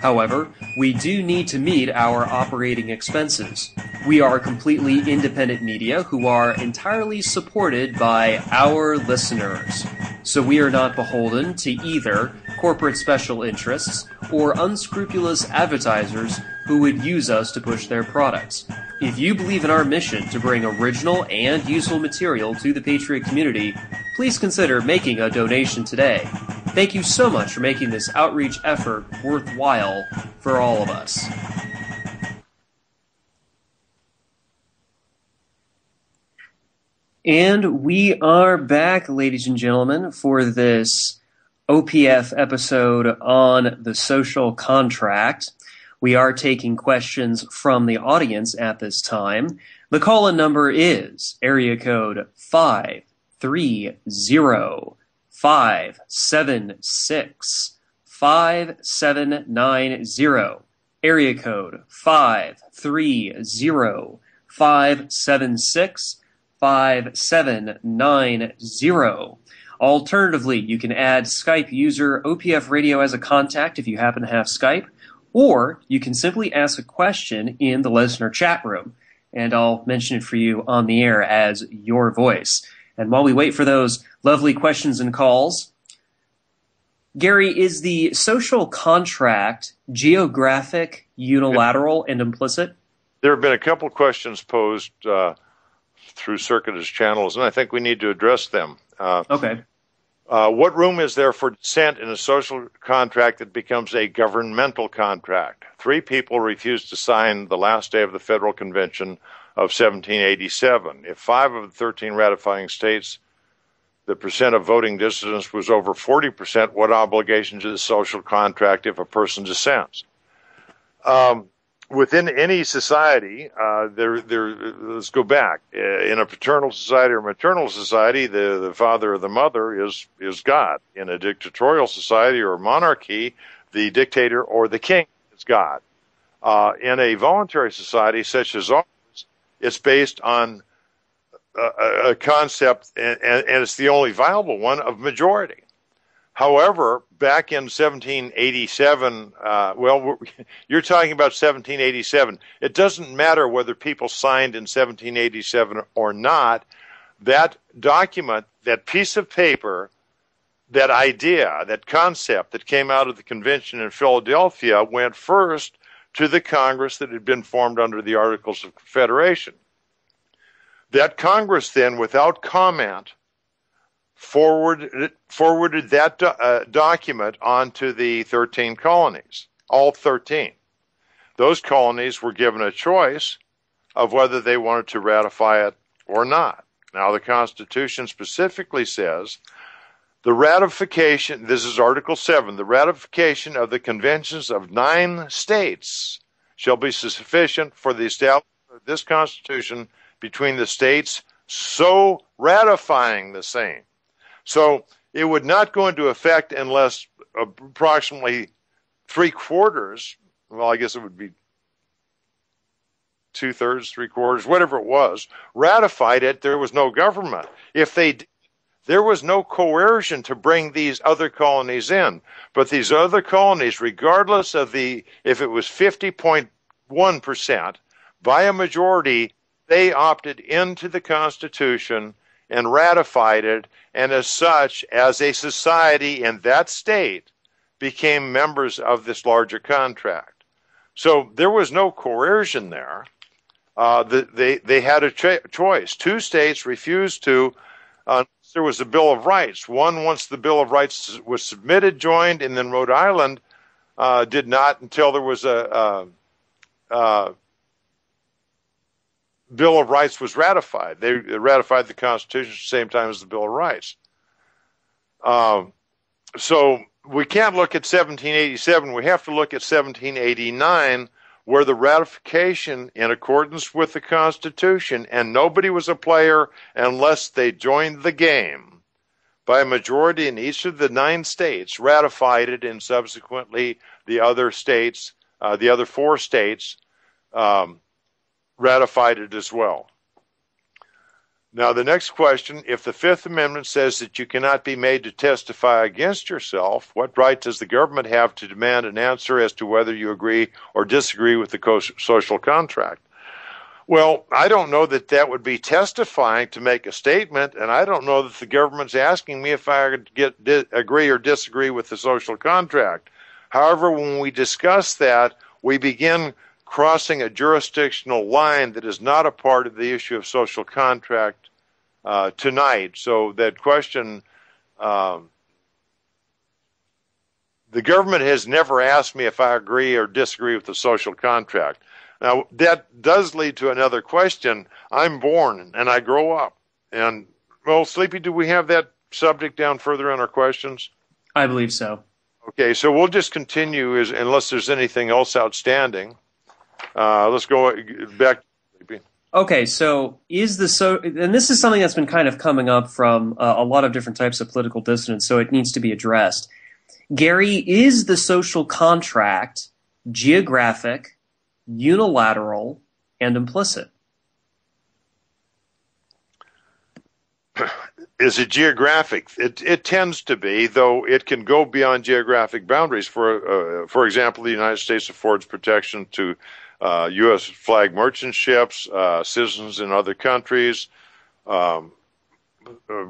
However, we do need to meet our operating expenses. We are completely independent media who are entirely supported by our listeners. So we are not beholden to either corporate special interests or unscrupulous advertisers who would use us to push their products. If you believe in our mission to bring original and useful material to the Patriot community, please consider making a donation today. Thank you so much for making this outreach effort worthwhile for all of us. And we are back, ladies and gentlemen, for this OPF episode on the social contract. We are taking questions from the audience at this time. The call in number is area code 530 five seven six five seven nine zero. Area code five three zero five seven six five seven nine zero. Alternatively, you can add Skype user OPF Radio as a contact if you happen to have Skype, or you can simply ask a question in the listener chat room, and I'll mention it for you on the air as your voice. And while we wait for those lovely questions and calls, Gary, is the social contract geographic, unilateral, and implicit? There have been a couple questions posed uh, through circuitous channels, and I think we need to address them. Uh, okay. Uh, what room is there for dissent in a social contract that becomes a governmental contract? Three people refused to sign the last day of the Federal Convention of 1787. If five of the 13 ratifying states, the percent of voting dissidents was over 40%, what obligation to the social contract if a person dissents? Um, within any society, uh, there, there, let's go back. Uh, in a paternal society or maternal society, the, the father or the mother is, is God. In a dictatorial society or monarchy, the dictator or the king is God. Uh, in a voluntary society such as ours, it's based on a, a concept, and, and it's the only viable one, of majority. However, back in 1787, uh, well, you're talking about 1787. It doesn't matter whether people signed in 1787 or not. That document, that piece of paper, that idea, that concept that came out of the convention in Philadelphia went first to the Congress that had been formed under the Articles of Confederation. That Congress then, without comment, forwarded, forwarded that do, uh, document onto the 13 colonies, all 13. Those colonies were given a choice of whether they wanted to ratify it or not. Now, the Constitution specifically says the ratification, this is Article 7, the ratification of the conventions of nine states shall be sufficient for the establishment of this Constitution between the states so ratifying the same. So it would not go into effect unless approximately three quarters, well, I guess it would be two thirds, three quarters, whatever it was, ratified it, there was no government. If they there was no coercion to bring these other colonies in. But these other colonies, regardless of the if it was 50.1%, by a majority, they opted into the Constitution and ratified it, and as such, as a society in that state, became members of this larger contract. So there was no coercion there uh, the, they they had a cho- choice. Two states refused to. Uh, there was a Bill of Rights. One, once the Bill of Rights was submitted, joined, and then Rhode Island uh, did not until there was a, a, a, Bill of Rights was ratified. They ratified the Constitution at the same time as the Bill of Rights. Um, so we can't look at 1787. We have to look at 1789 where the ratification in accordance with the Constitution, and nobody was a player unless they joined the game, by a majority in each of the nine states, ratified it, and subsequently the other states, uh, the other four states, um, ratified it as well. Now, the next question if the Fifth Amendment says that you cannot be made to testify against yourself, what right does the government have to demand an answer as to whether you agree or disagree with the social contract? Well, I don't know that that would be testifying to make a statement, and I don't know that the government's asking me if I get, di- agree or disagree with the social contract. However, when we discuss that, we begin crossing a jurisdictional line that is not a part of the issue of social contract uh, tonight. So that question, um, the government has never asked me if I agree or disagree with the social contract. Now that does lead to another question. I'm born and I grow up, and well, Sleepy, do we have that subject down further in our questions? I believe so. Okay, so we'll just continue as, unless there's anything else outstanding. Uh, let's go back. Okay, so is the so, and this is something that's been kind of coming up from uh, a lot of different types of political dissonance, so it needs to be addressed. Gary, is the social contract geographic, unilateral, and implicit? Is it geographic? It, it tends to be, though it can go beyond geographic boundaries. For uh, for example, the United States affords protection to uh, U.S. flag merchant ships, uh, citizens in other countries, um, uh,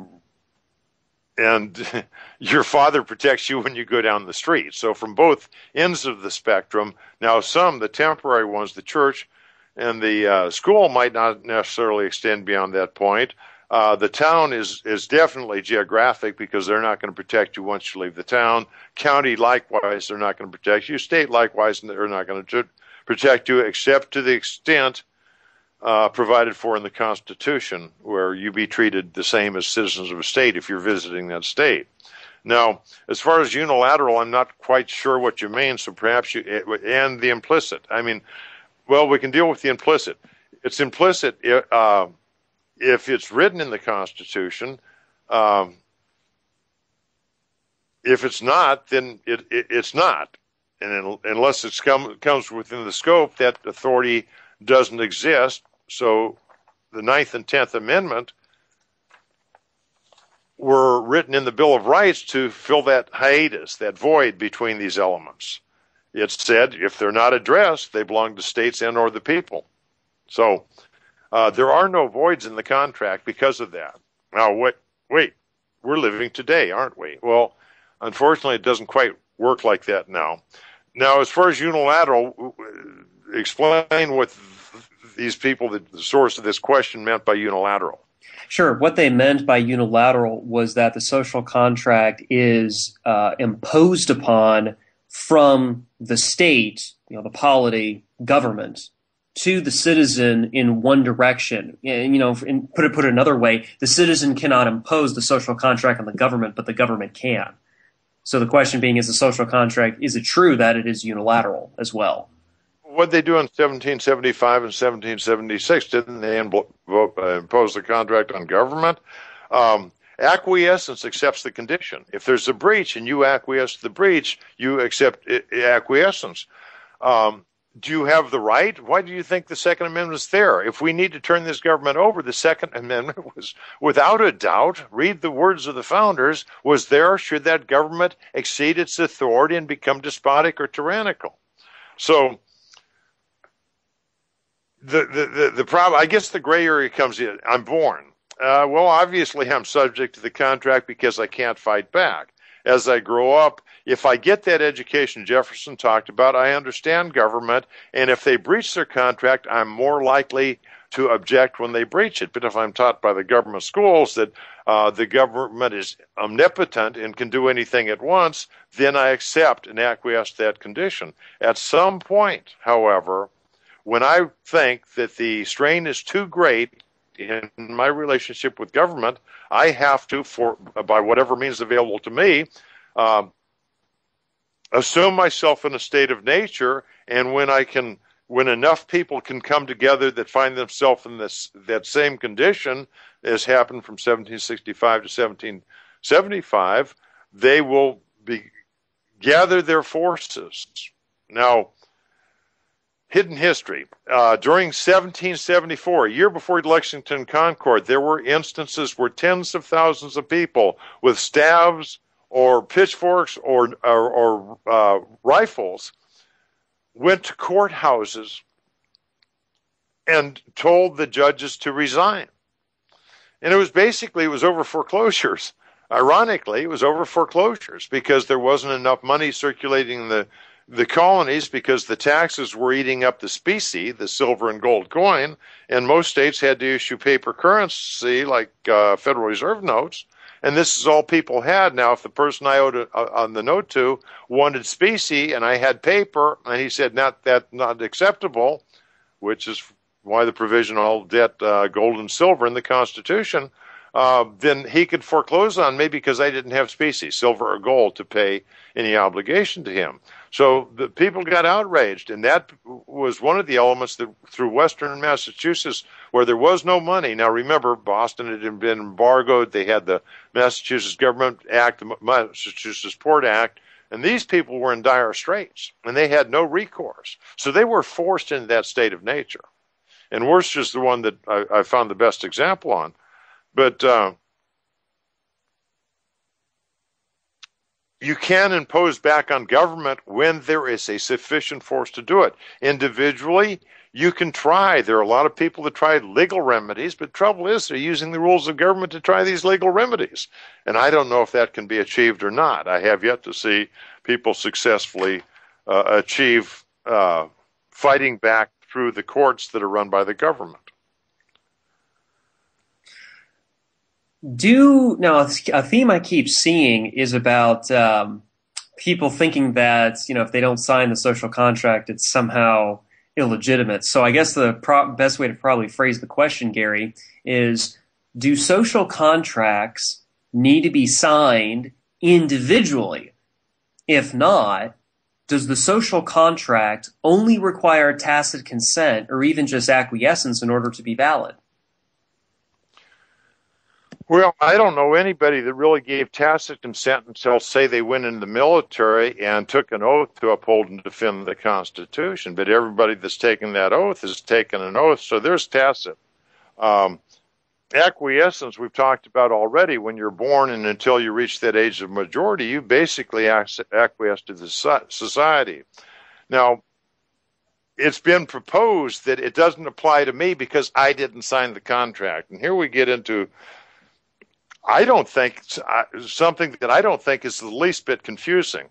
and your father protects you when you go down the street. So from both ends of the spectrum, now some, the temporary ones, the church and the uh, school might not necessarily extend beyond that point. Uh, the town is is definitely geographic because they're not going to protect you once you leave the town. County likewise, they're not going to protect you. State likewise, they're not going to protect you except to the extent uh, provided for in the Constitution, where you be treated the same as citizens of a state if you're visiting that state. Now, as far as unilateral, I'm not quite sure what you mean, so perhaps you, and the implicit. I mean, well, we can deal with the implicit. It's implicit uh, if it's written in the Constitution. Um, if it's not, then it, it, it's not and unless it come, comes within the scope, that authority doesn't exist. So the Ninth and Tenth Amendment were written in the Bill of Rights to fill that hiatus, that void between these elements. It said if they're not addressed, they belong to states and or the people. So uh, there are no voids in the contract because of that. Now, wait, wait, we're living today, aren't we? Well, unfortunately, it doesn't quite work like that now now, as far as unilateral, explain what these people, the source of this question, meant by unilateral. Sure. What they meant by unilateral was that the social contract is uh, imposed upon from the state, you know, the polity, government, to the citizen in one direction. And, you know, put it put it another way, the citizen cannot impose the social contract on the government, but the government can. So the question being, is the social contract is it true that it is unilateral as well? what they do in 1775 and 1776? Didn't they uh, impose the contract on government? Um, acquiescence accepts the condition. If there's a breach and you acquiesce to the breach, you accept acquiescence. Um, do you have the right? Why do you think the Second Amendment is there? If we need to turn this government over, the Second Amendment was, without a doubt, read the words of the founders, was there should that government exceed its authority and become despotic or tyrannical. So the, the, the, the problem, I guess the gray area comes in. I'm born. Uh, well, obviously, I'm subject to the contract because I can't fight back. As I grow up, if I get that education Jefferson talked about, I understand government, and if they breach their contract, I'm more likely to object when they breach it. But if I'm taught by the government schools that uh, the government is omnipotent and can do anything at once, then I accept and acquiesce to that condition. At some point, however, when I think that the strain is too great in my relationship with government, I have to, for by whatever means available to me, um, assume myself in a state of nature. And when I can, when enough people can come together that find themselves in this that same condition as happened from 1765 to 1775, they will be gather their forces. Now, hidden history. Uh, during 1774, a year before Lexington Concord, there were instances where tens of thousands of people with staves or pitchforks or, or, or uh, rifles went to courthouses and told the judges to resign. And it was basically it was over foreclosures. Ironically, it was over foreclosures because there wasn't enough money circulating in the the colonies because the taxes were eating up the specie, the silver and gold coin, and most states had to issue paper currency like uh, Federal Reserve notes. And this is all people had. Now, if the person I owed a, uh, on the note to wanted specie and I had paper, and he said not that not acceptable, which is why the provision all debt uh, gold and silver in the Constitution, uh, then he could foreclose on me because I didn't have specie, silver or gold, to pay any obligation to him. So the people got outraged, and that was one of the elements that through Western Massachusetts, where there was no money. Now remember, Boston had been embargoed. They had the Massachusetts Government Act, the Massachusetts Port Act, and these people were in dire straits, and they had no recourse. So they were forced into that state of nature. And Worcester's the one that I, I found the best example on. But uh, you can impose back on government when there is a sufficient force to do it. Individually, you can try. There are a lot of people that try legal remedies, but trouble is they're using the rules of government to try these legal remedies. And I don't know if that can be achieved or not. I have yet to see people successfully uh, achieve uh, fighting back through the courts that are run by the government. Do now a theme I keep seeing is about um, people thinking that you know if they don't sign the social contract, it's somehow illegitimate. So I guess the pro- best way to probably phrase the question, Gary, is: Do social contracts need to be signed individually? If not, does the social contract only require tacit consent or even just acquiescence in order to be valid? Well, I don't know anybody that really gave tacit consent until, say, they went in the military and took an oath to uphold and defend the Constitution. But everybody that's taken that oath has taken an oath, so there's tacit. Um, acquiescence, we've talked about already. When you're born and until you reach that age of majority, you basically acquiesce to the society. Now, it's been proposed that it doesn't apply to me because I didn't sign the contract. And here we get into I don't think something that I don't think is the least bit confusing.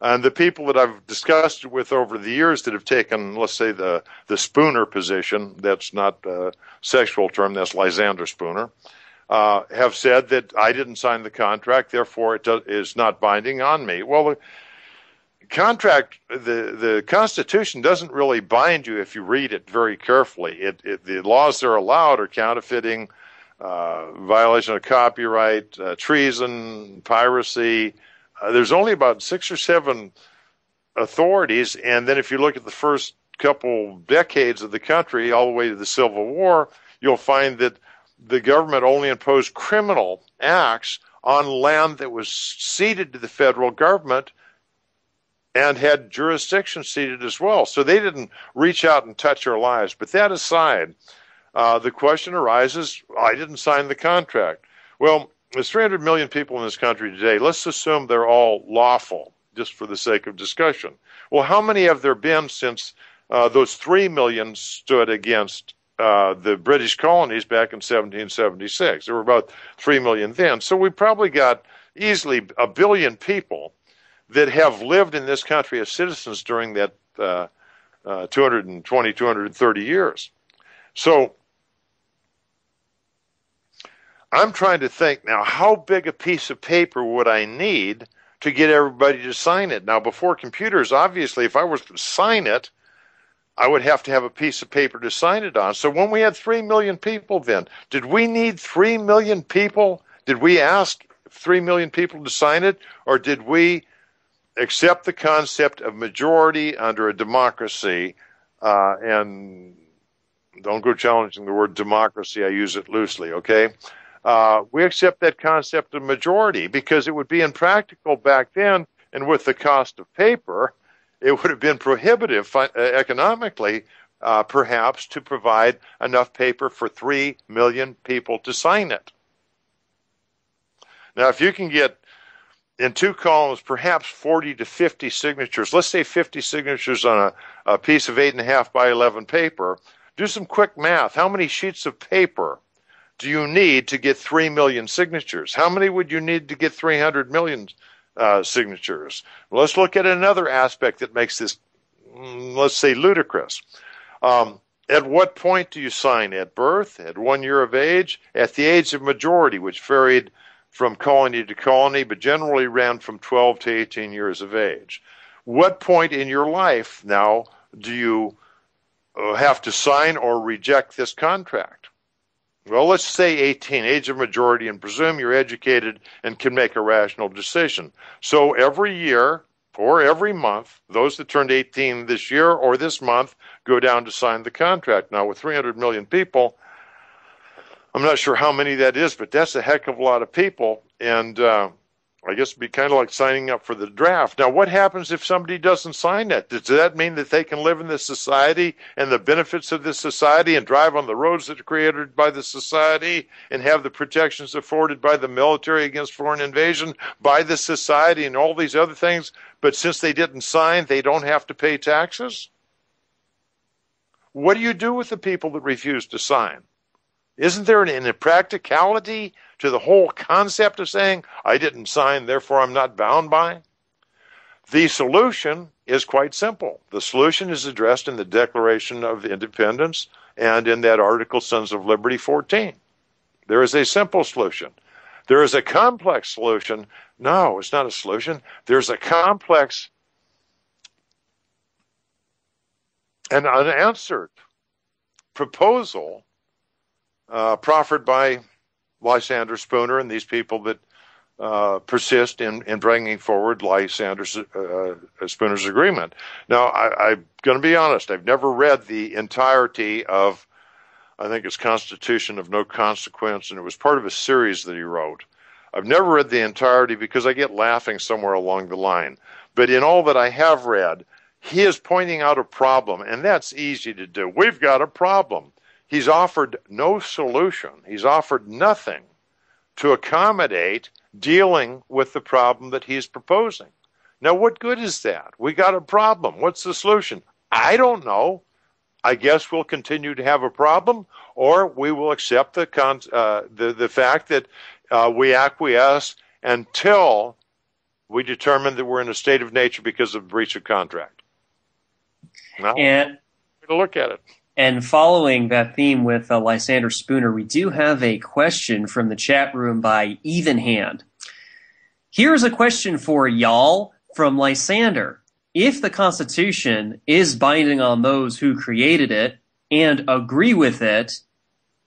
And the people that I've discussed with over the years that have taken, let's say, the, the Spooner position, that's not a sexual term, that's Lysander Spooner, uh, have said that I didn't sign the contract, therefore it does, is not binding on me. Well, the contract, the, the Constitution doesn't really bind you if you read it very carefully. It, it the laws that are allowed are counterfeiting, uh, violation of copyright, uh, treason, piracy, uh, there's only about six or seven authorities, and then if you look at the first couple decades of the country, all the way to the Civil War, you'll find that the government only imposed criminal acts on land that was ceded to the federal government and had jurisdiction ceded as well. So they didn't reach out and touch our lives. But that aside, uh, the question arises I didn't sign the contract. Well, there's 300 million people in this country today. Let's assume they're all lawful, just for the sake of discussion. Well, how many have there been since uh, those 3 million stood against uh, the British colonies back in 1776? There were about 3 million then. So we probably got easily a billion people that have lived in this country as citizens during that uh, uh 220, 230 years. So I'm trying to think now, how big a piece of paper would I need to get everybody to sign it? Now, before computers, obviously, if I was to sign it, I would have to have a piece of paper to sign it on. So when we had 3 million people then, did we need 3 million people? Did we ask 3 million people to sign it? Or did we accept the concept of majority under a democracy uh, and don't go challenging the word democracy, I use it loosely, okay? Uh, we accept that concept of majority because it would be impractical back then, and with the cost of paper, it would have been prohibitive uh, economically, uh, perhaps, to provide enough paper for 3 million people to sign it. Now, if you can get in two columns, perhaps 40 to 50 signatures, let's say 50 signatures on a, a piece of 8.5 by 11 paper, do some quick math. How many sheets of paper do you need to get 3 million signatures? How many would you need to get 300 million uh, signatures? Let's look at another aspect that makes this, mm, let's say, ludicrous. Um, at what point do you sign? At birth? At one year of age? At the age of majority, which varied from colony to colony, but generally ran from 12 to 18 years of age. What point in your life now do you uh, have to sign or reject this contract? Well, let's say 18, age of majority, and presume you're educated and can make a rational decision. So every year or every month, those that turned 18 this year or this month go down to sign the contract. Now, with 300 million people, I'm not sure how many that is, but that's a heck of a lot of people. And uh, I guess it'd be kind of like signing up for the draft. Now, what happens if somebody doesn't sign that? Does that mean that they can live in this society and the benefits of this society and drive on the roads that are created by the society and have the protections afforded by the military against foreign invasion by the society and all these other things? But since they didn't sign, they don't have to pay taxes? What do you do with the people that refuse to sign? Isn't there an impracticality to the whole concept of saying, I didn't sign, therefore I'm not bound by? The solution is quite simple. The solution is addressed in the Declaration of Independence and in that article, Sons of Liberty 14. There is a simple solution. There is a complex solution. No, it's not a solution. There's a complex and unanswered proposal uh, proffered by Lysander Spooner and these people that uh, persist in, in bringing forward Lysander uh, Spooner's agreement. Now, I, I'm going to be honest, I've never read the entirety of, I think it's Constitution of No Consequence, and it was part of a series that he wrote. I've never read the entirety because I get laughing somewhere along the line. But in all that I have read, he is pointing out a problem, and that's easy to do. We've got a problem. He's offered no solution. He's offered nothing to accommodate dealing with the problem that he's proposing. Now, what good is that? We got a problem. What's the solution? I don't know. I guess we'll continue to have a problem, or we will accept the con- uh, the, the fact that uh, we acquiesce until we determine that we're in a state of nature because of breach of contract. Now, And to look at it. And following that theme with uh, Lysander Spooner, we do have a question from the chat room by Even Hand. Here's a question for y'all from Lysander. If the Constitution is binding on those who created it and agree with it,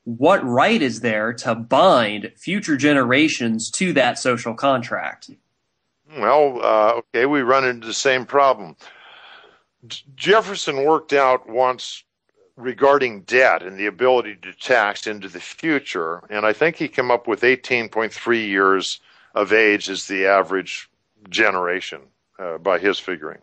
what right is there to bind future generations to that social contract? Well, uh, okay, we run into the same problem. Jefferson worked out once regarding debt and the ability to tax into the future, and I think he came up with 18.3 years of age as the average generation uh, by his figuring.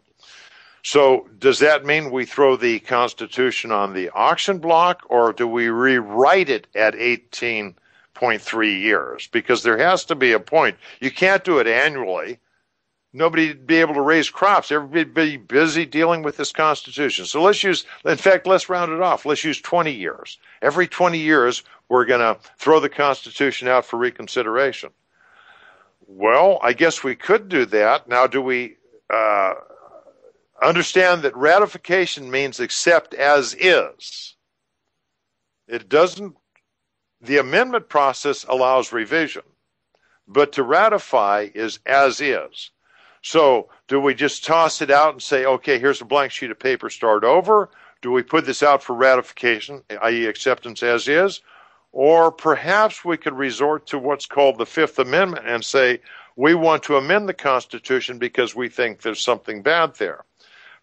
So, does that mean we throw the Constitution on the auction block, or do we rewrite it at 18.3 years? Because there has to be a point. You can't do it annually nobody'd be able to raise crops. Everybody'd be busy dealing with this Constitution. So let's use, in fact, let's round it off. Let's use 20 years. Every 20 years, we're going to throw the Constitution out for reconsideration. Well, I guess we could do that. Now, do we uh, understand that ratification means accept as is? It doesn't, the amendment process allows revision, but to ratify is as is. So, do we just toss it out and say, okay, here's a blank sheet of paper, start over? Do we put this out for ratification, i.e., acceptance as is? Or perhaps we could resort to what's called the Fifth Amendment and say, we want to amend the Constitution because we think there's something bad there.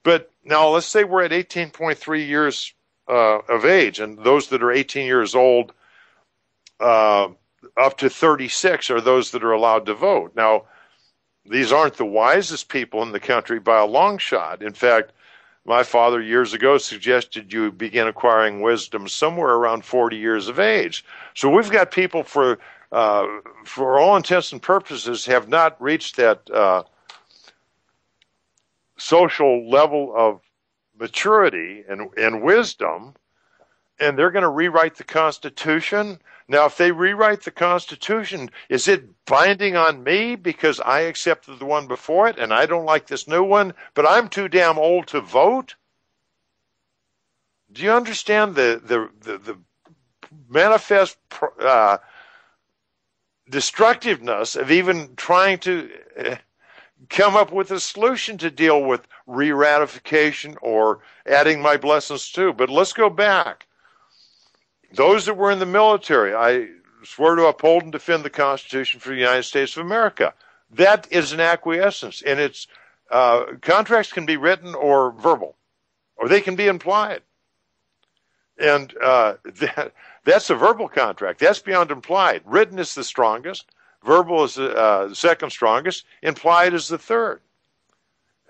But now let's say we're at 18.3 years uh, of age, and those that are 18 years old uh, up to 36 are those that are allowed to vote. Now, these aren't the wisest people in the country by a long shot. In fact, my father years ago suggested you begin acquiring wisdom somewhere around 40 years of age. So we've got people for uh, for all intents and purposes have not reached that uh, social level of maturity and, and wisdom, and they're going to rewrite the Constitution. Now, if they rewrite the Constitution, is it binding on me because I accepted the one before it and I don't like this new one, but I'm too damn old to vote? Do you understand the the the, the manifest uh, destructiveness of even trying to uh, come up with a solution to deal with re-ratification or adding my blessings to? But let's go back those that were in the military, I swear to uphold and defend the Constitution for the United States of America. That is an acquiescence, and it's uh, contracts can be written or verbal, or they can be implied, and uh, that that's a verbal contract. That's beyond implied. Written is the strongest. Verbal is the uh, second strongest. Implied is the third.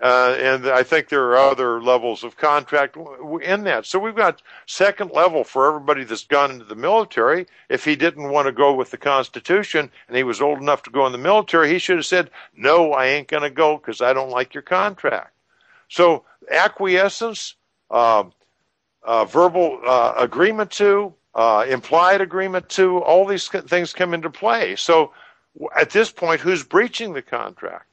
Uh, and I think there are other levels of contract in that. So we've got second level for everybody that's gone into the military. If he didn't want to go with the Constitution and he was old enough to go in the military, he should have said, "No, I ain't going to go because I don't like your contract." So acquiescence, uh, uh, verbal uh, agreement to, uh, implied agreement to, all these things come into play. So at this point, who's breaching the contract?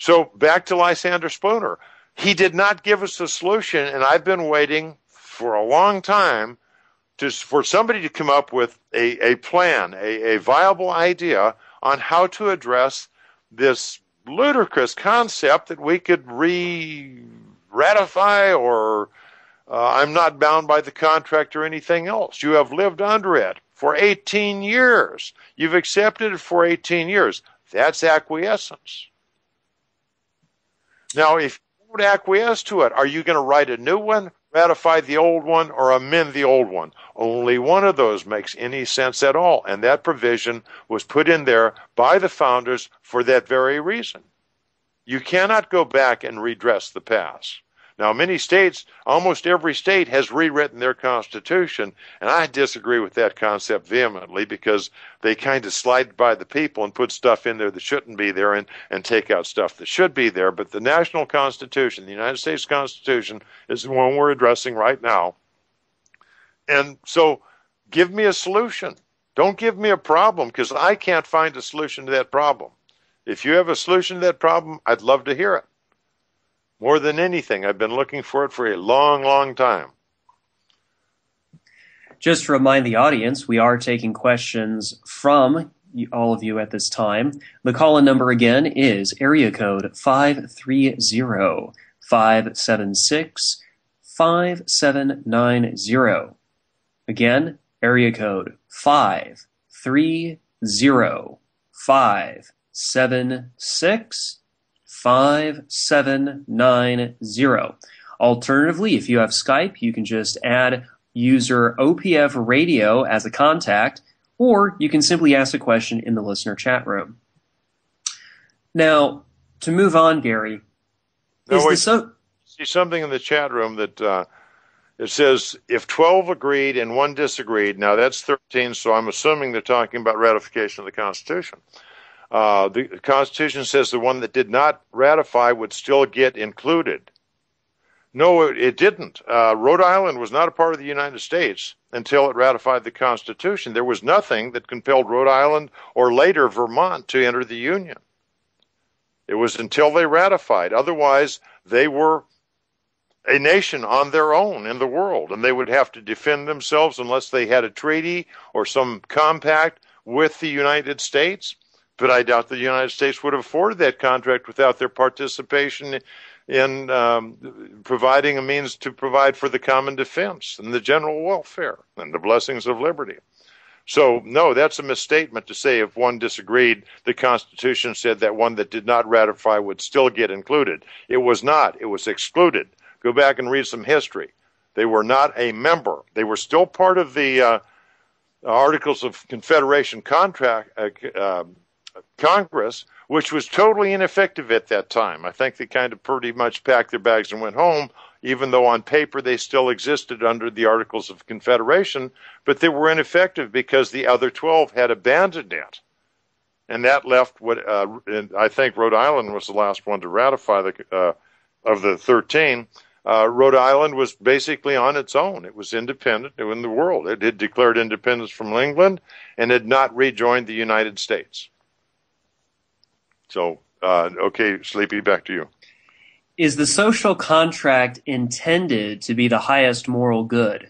So back to Lysander Spooner. He did not give us a solution, and I've been waiting for a long time to, for somebody to come up with a, a plan, a, a viable idea on how to address this ludicrous concept that we could re ratify or uh, I'm not bound by the contract or anything else. You have lived under it for 18 years. You've accepted it for 18 years. That's acquiescence. Now, if you don't acquiesce to it, are you going to write a new one, ratify the old one, or amend the old one? Only one of those makes any sense at all. And that provision was put in there by the founders for that very reason. You cannot go back and redress the past. Now, many states, almost every state has rewritten their constitution, and I disagree with that concept vehemently because they kind of slide by the people and put stuff in there that shouldn't be there and, and take out stuff that should be there. But the national constitution, the United States Constitution, is the one we're addressing right now. And so, give me a solution. Don't give me a problem because I can't find a solution to that problem. If you have a solution to that problem, I'd love to hear it. More than anything, I've been looking for it for a long, long time. Just to remind the audience, we are taking questions from all of you at this time. The call-in number again is area code 530-576-5790. Again, area code 530-576-5790. Alternatively, if you have Skype, you can just add user OPF radio as a contact, or you can simply ask a question in the listener chat room. Now, to move on, Gary, No, is wait. the so See something in the chat room that uh, it says if 12 agreed and one disagreed, now that's 13, so I'm assuming they're talking about ratification of the Constitution. Uh, the Constitution says the one that did not ratify would still get included. No, it, it didn't. Uh, Rhode Island was not a part of the United States until it ratified the Constitution. There was nothing that compelled Rhode Island or later Vermont to enter the Union. It was until they ratified. Otherwise, they were a nation on their own in the world, and they would have to defend themselves unless they had a treaty or some compact with the United States. But I doubt the United States would have afforded that contract without their participation in um, providing a means to provide for the common defense and the general welfare and the blessings of liberty. So, no, that's a misstatement to say if one disagreed, the Constitution said that one that did not ratify would still get included. It was not, it was excluded. Go back and read some history. They were not a member, they were still part of the uh, Articles of Confederation contract, uh, uh, Congress, which was totally ineffective at that time. I think they kind of pretty much packed their bags and went home, even though on paper they still existed under the Articles of Confederation, but they were ineffective because the other 12 had abandoned it. And that left what uh, I think Rhode Island was the last one to ratify the uh, of the 13. Uh, Rhode Island was basically on its own. It was independent in the world. It had declared independence from England and had not rejoined the United States. So, uh, okay, Sleepy, back to you. is the social contract intended to be the highest moral good?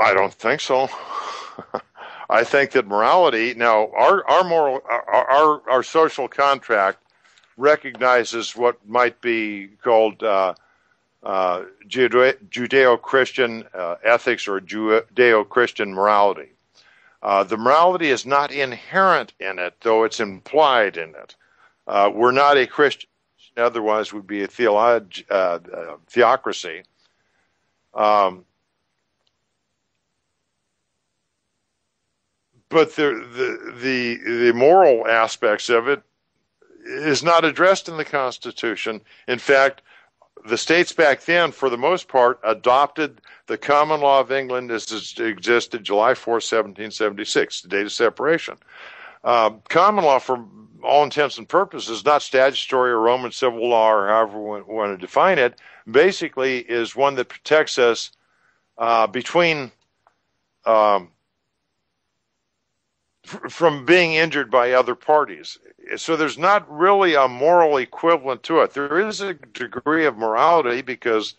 I don't think so. I think that morality now our our moral our our, our social contract recognizes what might be called uh, uh, Judeo-Christian uh, ethics or Judeo-Christian morality. Uh, the morality is not inherent in it, though it's implied in it. Uh, we're not a Christian, otherwise would be a theolog- uh, uh, theocracy. Um, but the, the the the moral aspects of it is not addressed in the Constitution. In fact, the states back then, for the most part, adopted the common law of England as it existed July 4, 1776, the date of separation. Um, common law, for all intents and purposes, not statutory or Roman civil law or however we want to define it, basically is one that protects us uh, between um, from being injured by other parties. So there's not really a moral equivalent to it. There is a degree of morality because,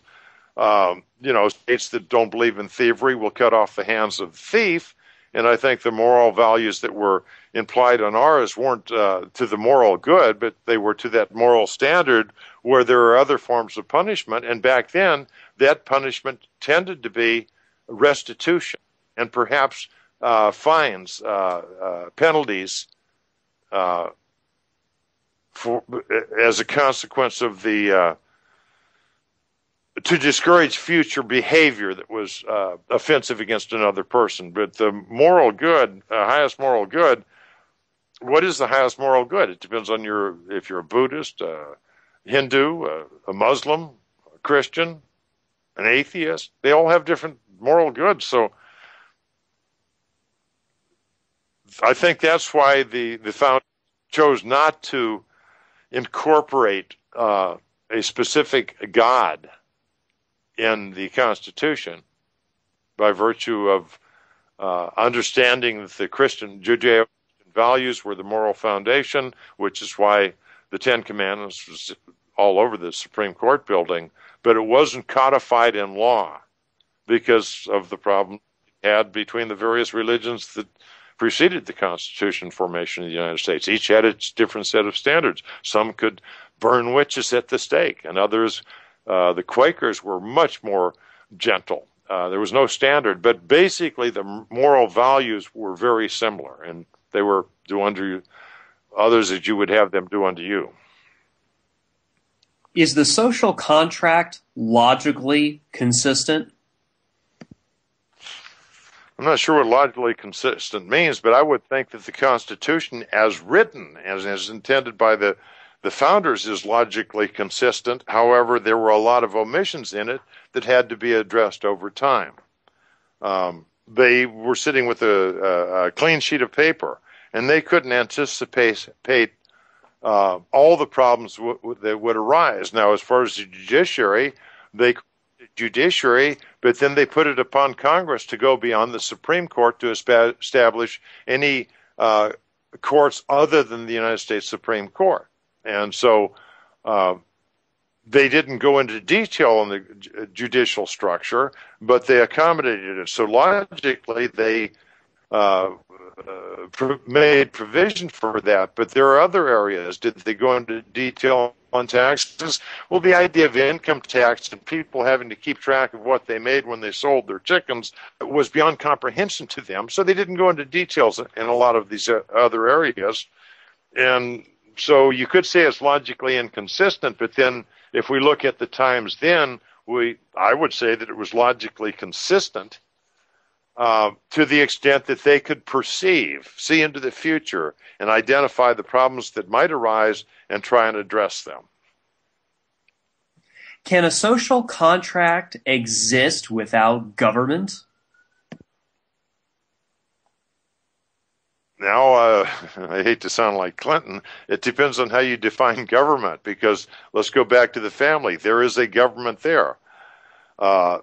um, you know, states that don't believe in thievery will cut off the hands of the thief. And I think the moral values that were implied on ours weren't uh, to the moral good, but they were to that moral standard where there are other forms of punishment. And back then, that punishment tended to be restitution and perhaps uh, fines, uh, uh, penalties uh, for as a consequence of the uh, to discourage future behavior that was offensive against another person. But the moral good, highest moral good, what is the highest moral good? It depends on your if you're a Buddhist, a Hindu, a, a Muslim, a Christian, an atheist. They all have different moral goods. So I think that's why the the founder chose not to incorporate uh, a specific God in the Constitution by virtue of uh, understanding that the Christian Judeo values were the moral foundation, which is why the Ten Commandments was all over the Supreme Court building, but it wasn't codified in law because of the problem had between the various religions that preceded the Constitution formation of the United States. Each had its different set of standards. Some could burn witches at the stake, and others, uh, the Quakers, were much more gentle. Uh, there was no standard, but basically the moral values were very similar, and they were do unto others as you would have them do unto you. Is the social contract logically consistent? I'm not sure what logically consistent means, but I would think that the Constitution, as written, as, as intended by the, the founders, is logically consistent. However, there were a lot of omissions in it that had to be addressed over time. Um, they were sitting with a, a, a, clean sheet of paper, and they couldn't anticipate uh, all the problems w- w- that would arise. Now, as far as the judiciary, they judiciary, but then they put it upon Congress to go beyond the Supreme Court to establish any uh, courts other than the United States Supreme Court. And so uh, they didn't go into detail on the judicial structure, but they accommodated it. So logically, they uh, uh, made provision for that. But there are other areas. Did they go into detail on taxes? Well, the idea of income tax and people having to keep track of what they made when they sold their chickens was beyond comprehension to them. So they didn't go into details in a lot of these uh, other areas. And so you could say it's logically inconsistent, but then if we look at the times then, we I would say that it was logically consistent uh, to the extent that they could perceive, see into the future, and identify the problems that might arise and try and address them. Can a social contract exist without government? Now, uh, I hate to sound like Clinton. It depends on how you define government, because let's go back to the family. There is a government there. Uh,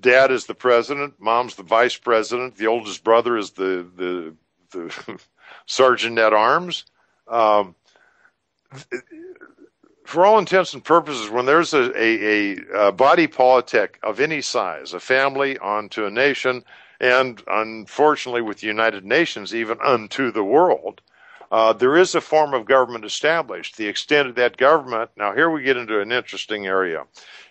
dad is the president, mom's the vice president, the oldest brother is the the, the sergeant at arms. Um, for all intents and purposes, when there's a, a, a, body politic of any size, a family onto a nation, and unfortunately with the United Nations, even unto the world, uh, there is a form of government established. The extent of that government, now here we get into an interesting area.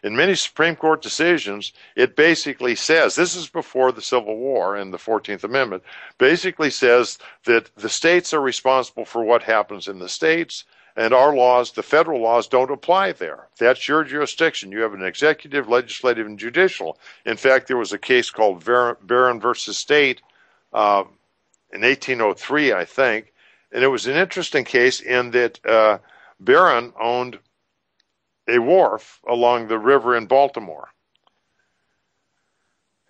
In many Supreme Court decisions, it basically says, this is before the Civil War and the 14th Amendment, basically says that the states are responsible for what happens in the states, and our laws, the federal laws, don't apply there. That's your jurisdiction. You have an executive, legislative, and judicial. In fact, there was a case called Barron versus State uh, in 1803, I think, and it was an interesting case in that uh, Barron owned a wharf along the river in Baltimore.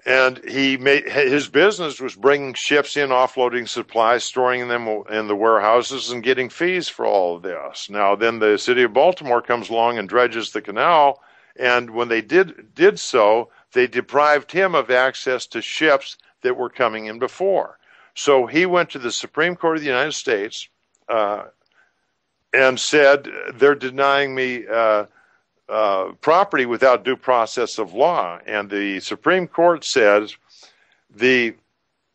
And he made his business was bringing ships in, offloading supplies, storing them in the warehouses, and getting fees for all of this. Now, then the city of Baltimore comes along and dredges the canal, and when they did did so, they deprived him of access to ships that were coming in before. So he went to the Supreme Court of the United States uh, and said, They're denying me uh, uh, property without due process of law. And the Supreme Court says the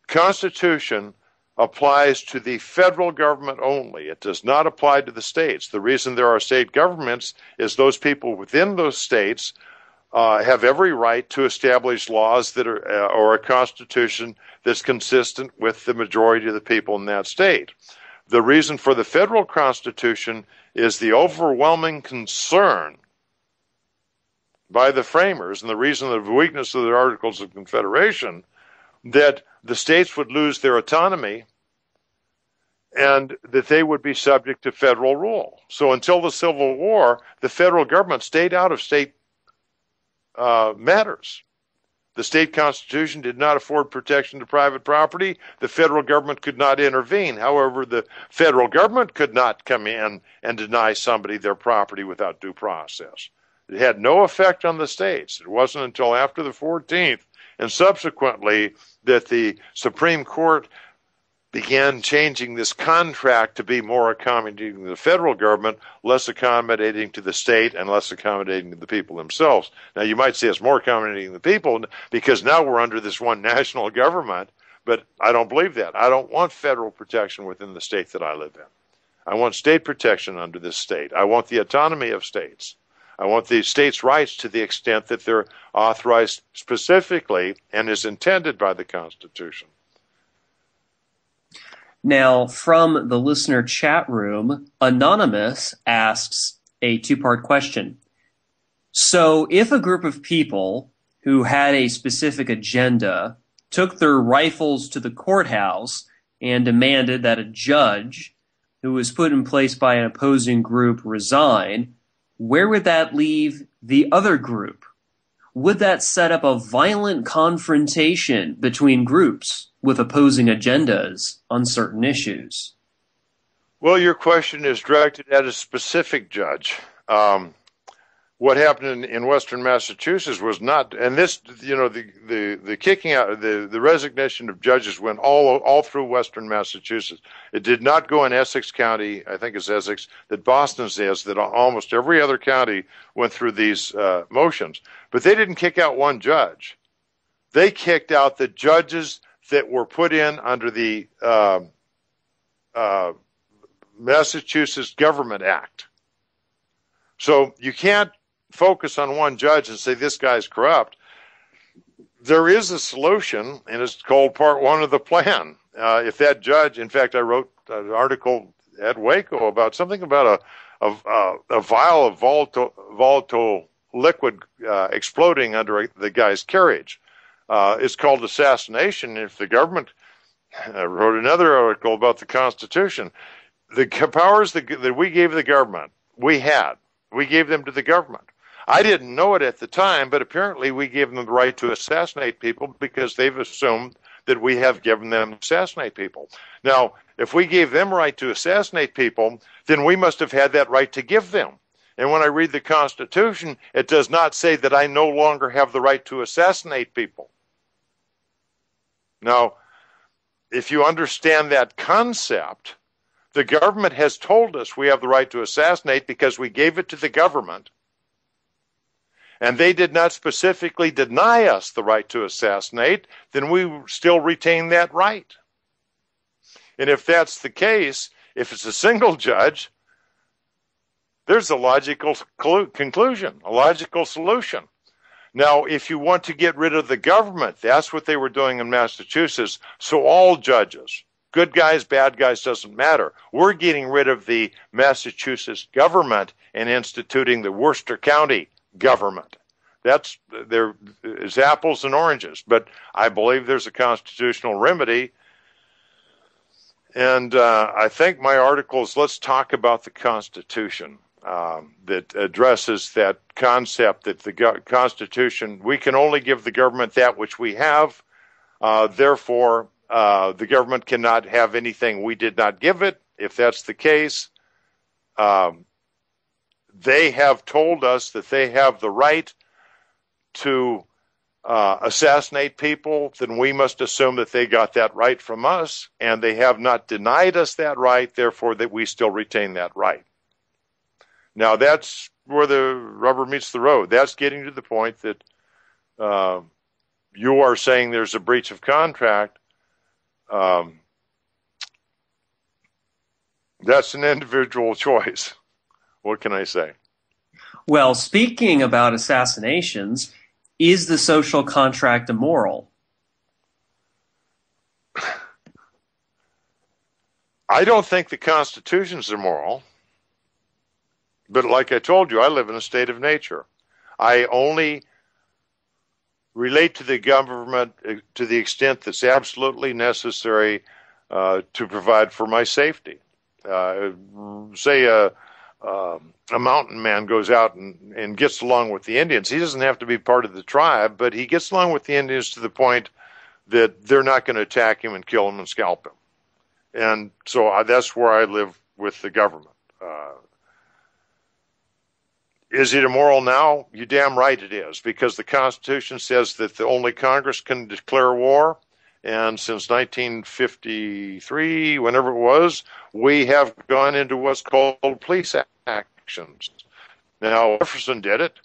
Constitution applies to the federal government only. It does not apply to the states. The reason there are state governments is those people within those states uh, have every right to establish laws that are uh, or a constitution that's consistent with the majority of the people in that state. The reason for the federal constitution is the overwhelming concern by the framers and the reason of the weakness of the Articles of Confederation that the states would lose their autonomy and that they would be subject to federal rule. So until the Civil War, the federal government stayed out of state uh, matters. The state constitution did not afford protection to private property. The federal government could not intervene. However, the federal government could not come in and deny somebody their property without due process. It had no effect on the states. It wasn't until after the 14th and subsequently that the Supreme Court began changing this contract to be more accommodating to the federal government, less accommodating to the state, and less accommodating to the people themselves. Now, you might say it's more accommodating to the people because now we're under this one national government, but I don't believe that. I don't want federal protection within the state that I live in. I want state protection under this state. I want the autonomy of states. I want the states' rights to the extent that they're authorized specifically and is intended by the Constitution. Now, from the listener chat room, Anonymous asks a two part question. So, if a group of people who had a specific agenda took their rifles to the courthouse and demanded that a judge who was put in place by an opposing group resign, where would that leave the other group? Would that set up a violent confrontation between groups? with opposing agendas on certain issues? Well, your question is directed at a specific judge. Um, what happened in, in, Western Massachusetts was not, and this, you know, the, the, the kicking out, the, the resignation of judges went all all through Western Massachusetts. It did not go in Essex County, I think it's Essex, that Boston says that almost every other county went through these uh, motions, but they didn't kick out one judge. They kicked out the judges that were put in under the uh, uh, Massachusetts Government Act. So you can't focus on one judge and say this guy's corrupt. There is a solution, and it's called Part One of the plan. Uh, if that judge, in fact, I wrote an article at Waco about something about a a, a vial of volatile, volatile liquid uh, exploding under the guy's carriage. Uh, it's called assassination. If the government I wrote another article about the Constitution, the powers that, that we gave the government, we had, we gave them to the government. I didn't know it at the time, but apparently we gave them the right to assassinate people because they've assumed that we have given them to assassinate people. Now, if we gave them right to assassinate people, then we must have had that right to give them. And when I read the Constitution, it does not say that I no longer have the right to assassinate people. Now, if you understand that concept, the government has told us we have the right to assassinate because we gave it to the government. And they did not specifically deny us the right to assassinate, then we still retain that right. And if that's the case, if it's a single judge, there's a logical conclusion, a logical solution. Now, if you want to get rid of the government, that's what they were doing in Massachusetts. So all judges, good guys, bad guys, doesn't matter. We're getting rid of the Massachusetts government and instituting the Worcester County government. That's there is apples and oranges, but I believe there's a constitutional remedy. And uh, I think my article is let's talk about the Constitution um, that addresses that concept that the go- Constitution, we can only give the government that which we have. Uh, therefore, uh, the government cannot have anything we did not give it. If that's the case, um, they have told us that they have the right to uh, assassinate people, then we must assume that they got that right from us, and they have not denied us that right, therefore, that we still retain that right. Now that's where the rubber meets the road. That's getting to the point that uh, you are saying there's a breach of contract. Um, that's an individual choice. What can I say? Well, speaking about assassinations, is the social contract immoral? I don't think the Constitution's immoral. But like I told you, I live in a state of nature. I only relate to the government uh, to the extent that's absolutely necessary uh, to provide for my safety. Uh, say a, uh, a mountain man goes out and, and gets along with the Indians. He doesn't have to be part of the tribe, but he gets along with the Indians to the point that they're not going to attack him and kill him and scalp him. And so I, that's where I live with the government. Uh, is it immoral now? You damn right it is, because the Constitution says that the only Congress can declare war, And since 1953, whenever it was, we have gone into what's called police actions. Now, Jefferson did it.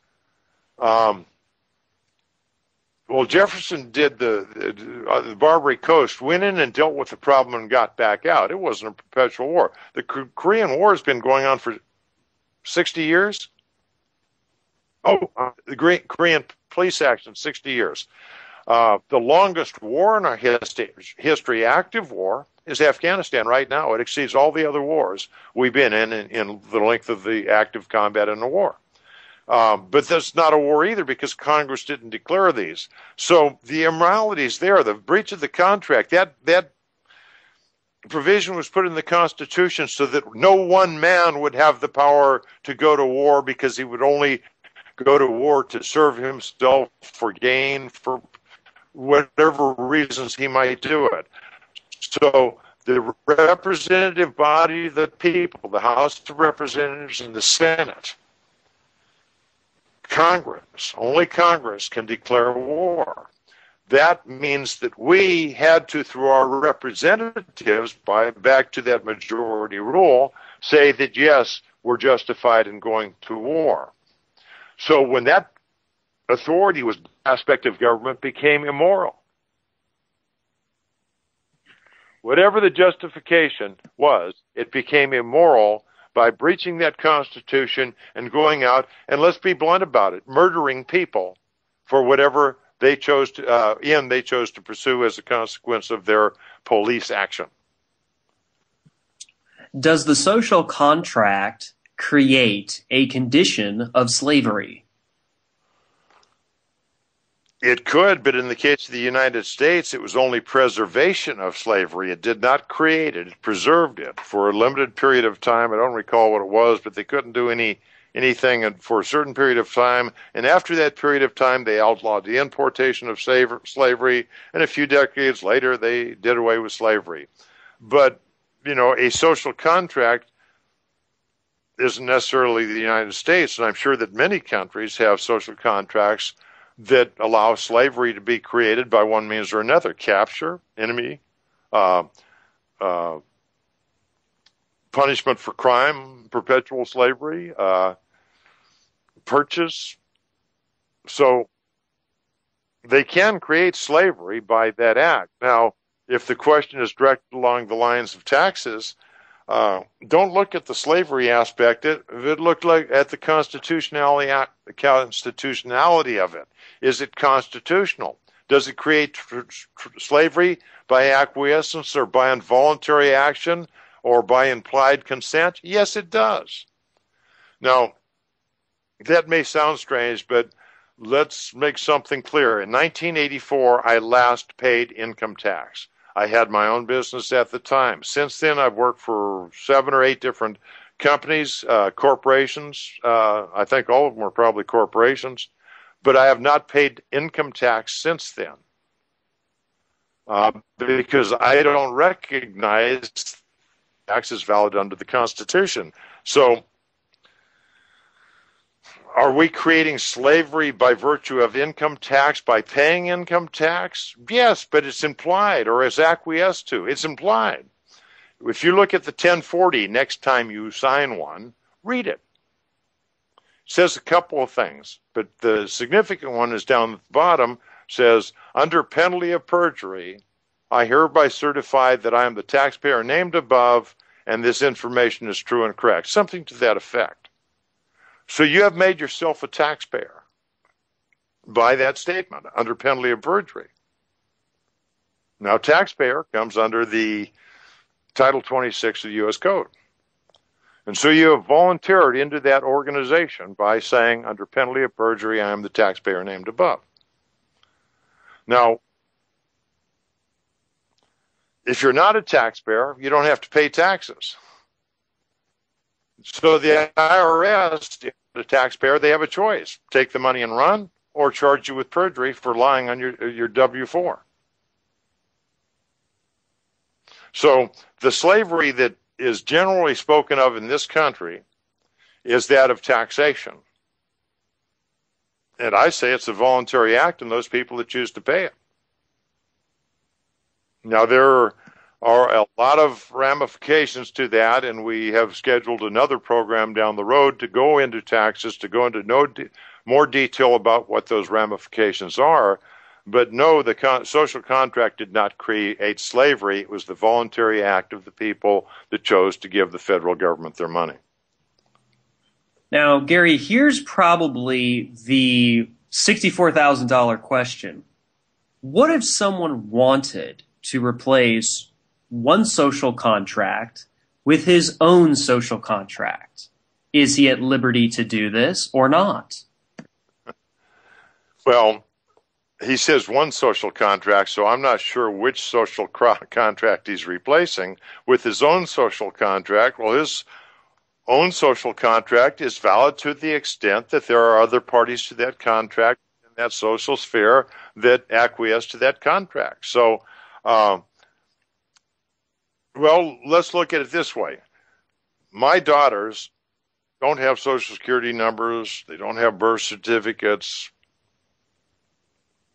Um, well, Jefferson did the, the, uh, the Barbary Coast, went in and dealt with the problem and got back out. It wasn't a perpetual war. The Korean War has been going on for 60 years. Oh, uh, the Korean police action, 60 years. Uh, the longest war in our history, history, active war, is Afghanistan right now. It exceeds all the other wars we've been in in, in the length of the active combat in the war. Um, but that's not a war either because Congress didn't declare these. So the immorality is there. The breach of the contract, that, that provision was put in the Constitution so that no one man would have the power to go to war because he would only go to war to serve himself for gain, for whatever reasons he might do it. So the representative body of the people, the House of Representatives and the Senate, Congress, only Congress can declare war. That means that we had to, through our representatives, by back to that majority rule, say that yes, we're justified in going to war. So when that authority was aspect of government became immoral. Whatever the justification was, it became immoral by breaching that Constitution and going out and let's be blunt about it, murdering people for whatever they chose to uh, in they chose to pursue as a consequence of their police action. Does the social contract create a condition of slavery? It could, but in the case of the United States, it was only preservation of slavery. It did not create it. It preserved it for a limited period of time. I don't recall what it was, but they couldn't do any anything for a certain period of time. And after that period of time, they outlawed the importation of slavery. And a few decades later, they did away with slavery. But, you know, a social contract isn't necessarily the United States. And I'm sure that many countries have social contracts that allow slavery to be created by one means or another capture, enemy, uh, uh, punishment for crime, perpetual slavery, uh, purchase. So they can create slavery by that act. Now, if the question is directed along the lines of taxes, uh, don't look at the slavery aspect. It, it looked like at the constitutionality, constitutionality of it. Is it constitutional? Does it create tr- tr- slavery by acquiescence or by involuntary action or by implied consent? Yes, it does. Now, that may sound strange, but let's make something clear. In 1984, I last paid income tax. I had my own business at the time. Since then, I've worked for seven or eight different companies, uh, corporations. Uh, I think all of them are probably corporations, but I have not paid income tax since then uh, because I don't recognize tax is valid under the Constitution. So are we creating slavery by virtue of income tax by paying income tax? Yes, but it's implied or is acquiesced to. It's implied. If you look at the 1040 next time you sign one, read it. It says a couple of things, but the significant one is down at the bottom says under penalty of perjury, I hereby certify that I am the taxpayer named above and this information is true and correct. Something to that effect. So you have made yourself a taxpayer by that statement under penalty of perjury. Now, taxpayer comes under the Title 26 of the U.S. Code. And so you have volunteered into that organization by saying, under penalty of perjury, I am the taxpayer named above. Now, if you're not a taxpayer, you don't have to pay taxes. So the IRS, the taxpayer, they have a choice: take the money and run, or charge you with perjury for lying on your your W four. So the slavery that is generally spoken of in this country is that of taxation. And I say it's a voluntary act in those people that choose to pay it. Now, there are a lot of ramifications to that, and we have scheduled another program down the road to go into taxes, to go into no de- more detail about what those ramifications are. But no, the con- social contract did not create slavery. It was the voluntary act of the people that chose to give the federal government their money. Now, Gary, here's probably the $64,000 question. What if someone wanted to replace one social contract with his own social contract? Is he at liberty to do this or not? Well, he says one social contract, so I'm not sure which social contract he's replacing with his own social contract. Well, his own social contract is valid to the extent that there are other parties to that contract in that social sphere that acquiesce to that contract. So, uh, well, let's look at it this way. My daughters don't have social security numbers, they don't have birth certificates,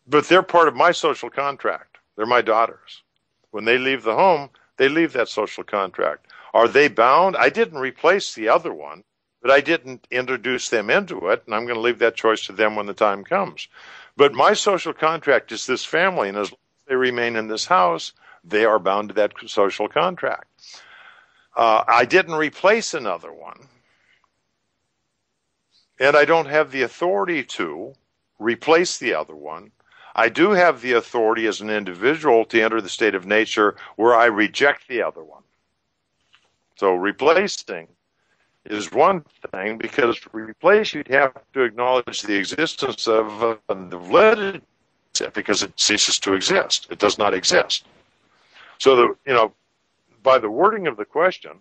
but they're part of my social contract. They're my daughters. When they leave the home, they leave that social contract. Are they bound? I didn't replace the other one, but I didn't introduce them into it, and I'm going to leave that choice to them when the time comes. But my social contract is this family, and as they remain in this house, they are bound to that social contract. Uh, I didn't replace another one, and I don't have the authority to replace the other one I do have the authority as an individual to enter the state of nature where I reject the other one. So replacing is one thing because to replace you'd have to acknowledge the existence of uh, the validity because it ceases to exist. It does not exist. So the you know by the wording of the question,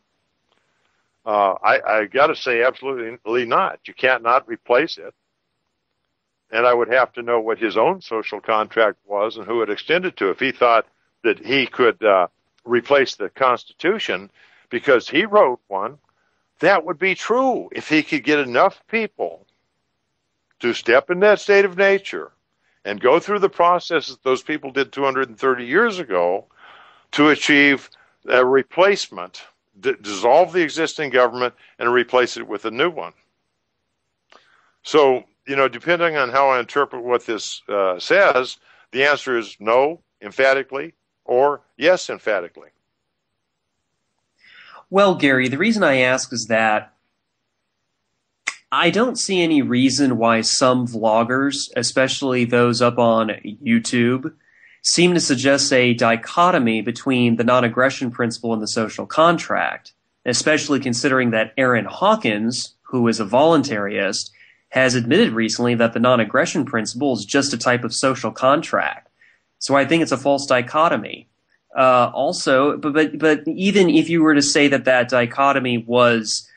uh, I, I got to say absolutely not. You can't not replace it and I would have to know what his own social contract was and who it extended to. If he thought that he could uh, replace the Constitution because he wrote one, that would be true if he could get enough people to step in that state of nature and go through the process that those people did 230 years ago to achieve a replacement, d- dissolve the existing government and replace it with a new one. So you know, depending on how I interpret what this uh, says, the answer is no, emphatically, or yes, emphatically. Well, Gary, the reason I ask is that I don't see any reason why some vloggers, especially those up on YouTube, seem to suggest a dichotomy between the non aggression principle and the social contract, especially considering that Aaron Hawkins, who is a voluntarist, has admitted recently that the non aggression principle is just a type of social contract. So I think it's a false dichotomy. Uh, also, but, but, but even if you were to say that that dichotomy was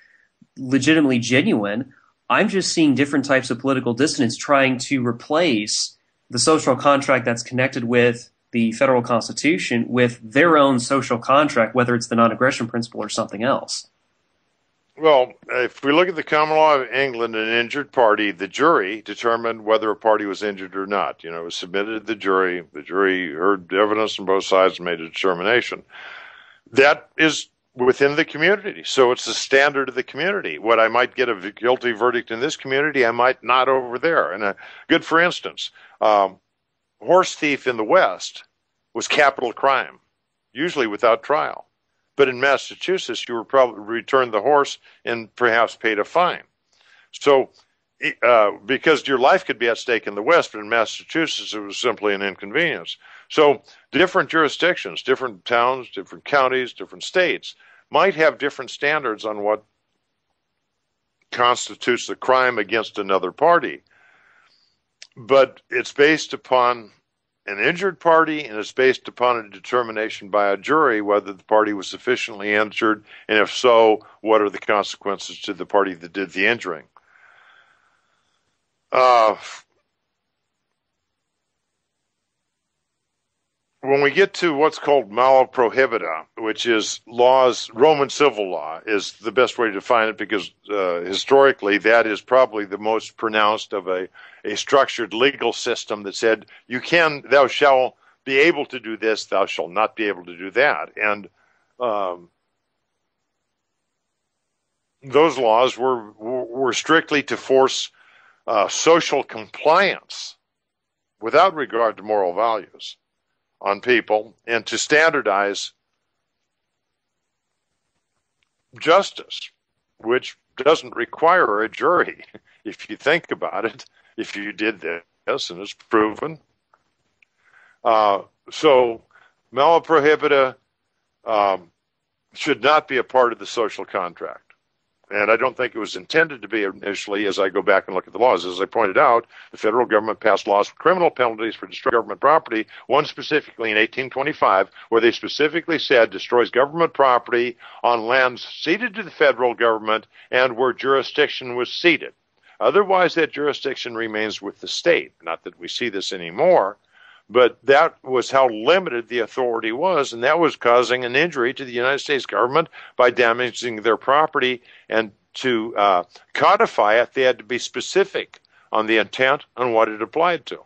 legitimately genuine, I'm just seeing different types of political dissonance trying to replace the social contract that's connected with the federal constitution with their own social contract, whether it's the non aggression principle or something else. Well, if we look at the common law of England, an injured party, the jury determined whether a party was injured or not. You know, it was submitted to the jury. The jury heard evidence on both sides and made a determination. That is within the community. So it's the standard of the community. What I might get a guilty verdict in this community, I might not over there. And a good, for instance, um, horse thief in the West was capital crime, usually without trial. But in Massachusetts, you were probably returned the horse and perhaps paid a fine. So, uh, because your life could be at stake in the West, but in Massachusetts, it was simply an inconvenience. So, different jurisdictions, different towns, different counties, different states might have different standards on what constitutes a crime against another party. But it's based upon an injured party and it's based upon a determination by a jury whether the party was sufficiently injured, and if so, what are the consequences to the party that did the injuring. Uh, when we get to what's called mala prohibita, which is laws, Roman civil law is the best way to define it because uh, historically that is probably the most pronounced of a, a structured legal system that said you can, thou shalt be able to do this, thou shalt not be able to do that. And um, those laws were were strictly to force uh, social compliance without regard to moral values on people and to standardize justice, which doesn't require a jury. If you think about it, if you did this and it's proven. Uh, so, mala prohibita um, should not be a part of the social contract. And I don't think it was intended to be initially as I go back and look at the laws. As I pointed out, the federal government passed laws with criminal penalties for destroying government property, one specifically in 1825, where they specifically said destroys government property on lands ceded to the federal government and where jurisdiction was ceded. Otherwise, that jurisdiction remains with the state. Not that we see this anymore, but that was how limited the authority was, and that was causing an injury to the United States government by damaging their property. And to uh, codify it, they had to be specific on the intent and what it applied to.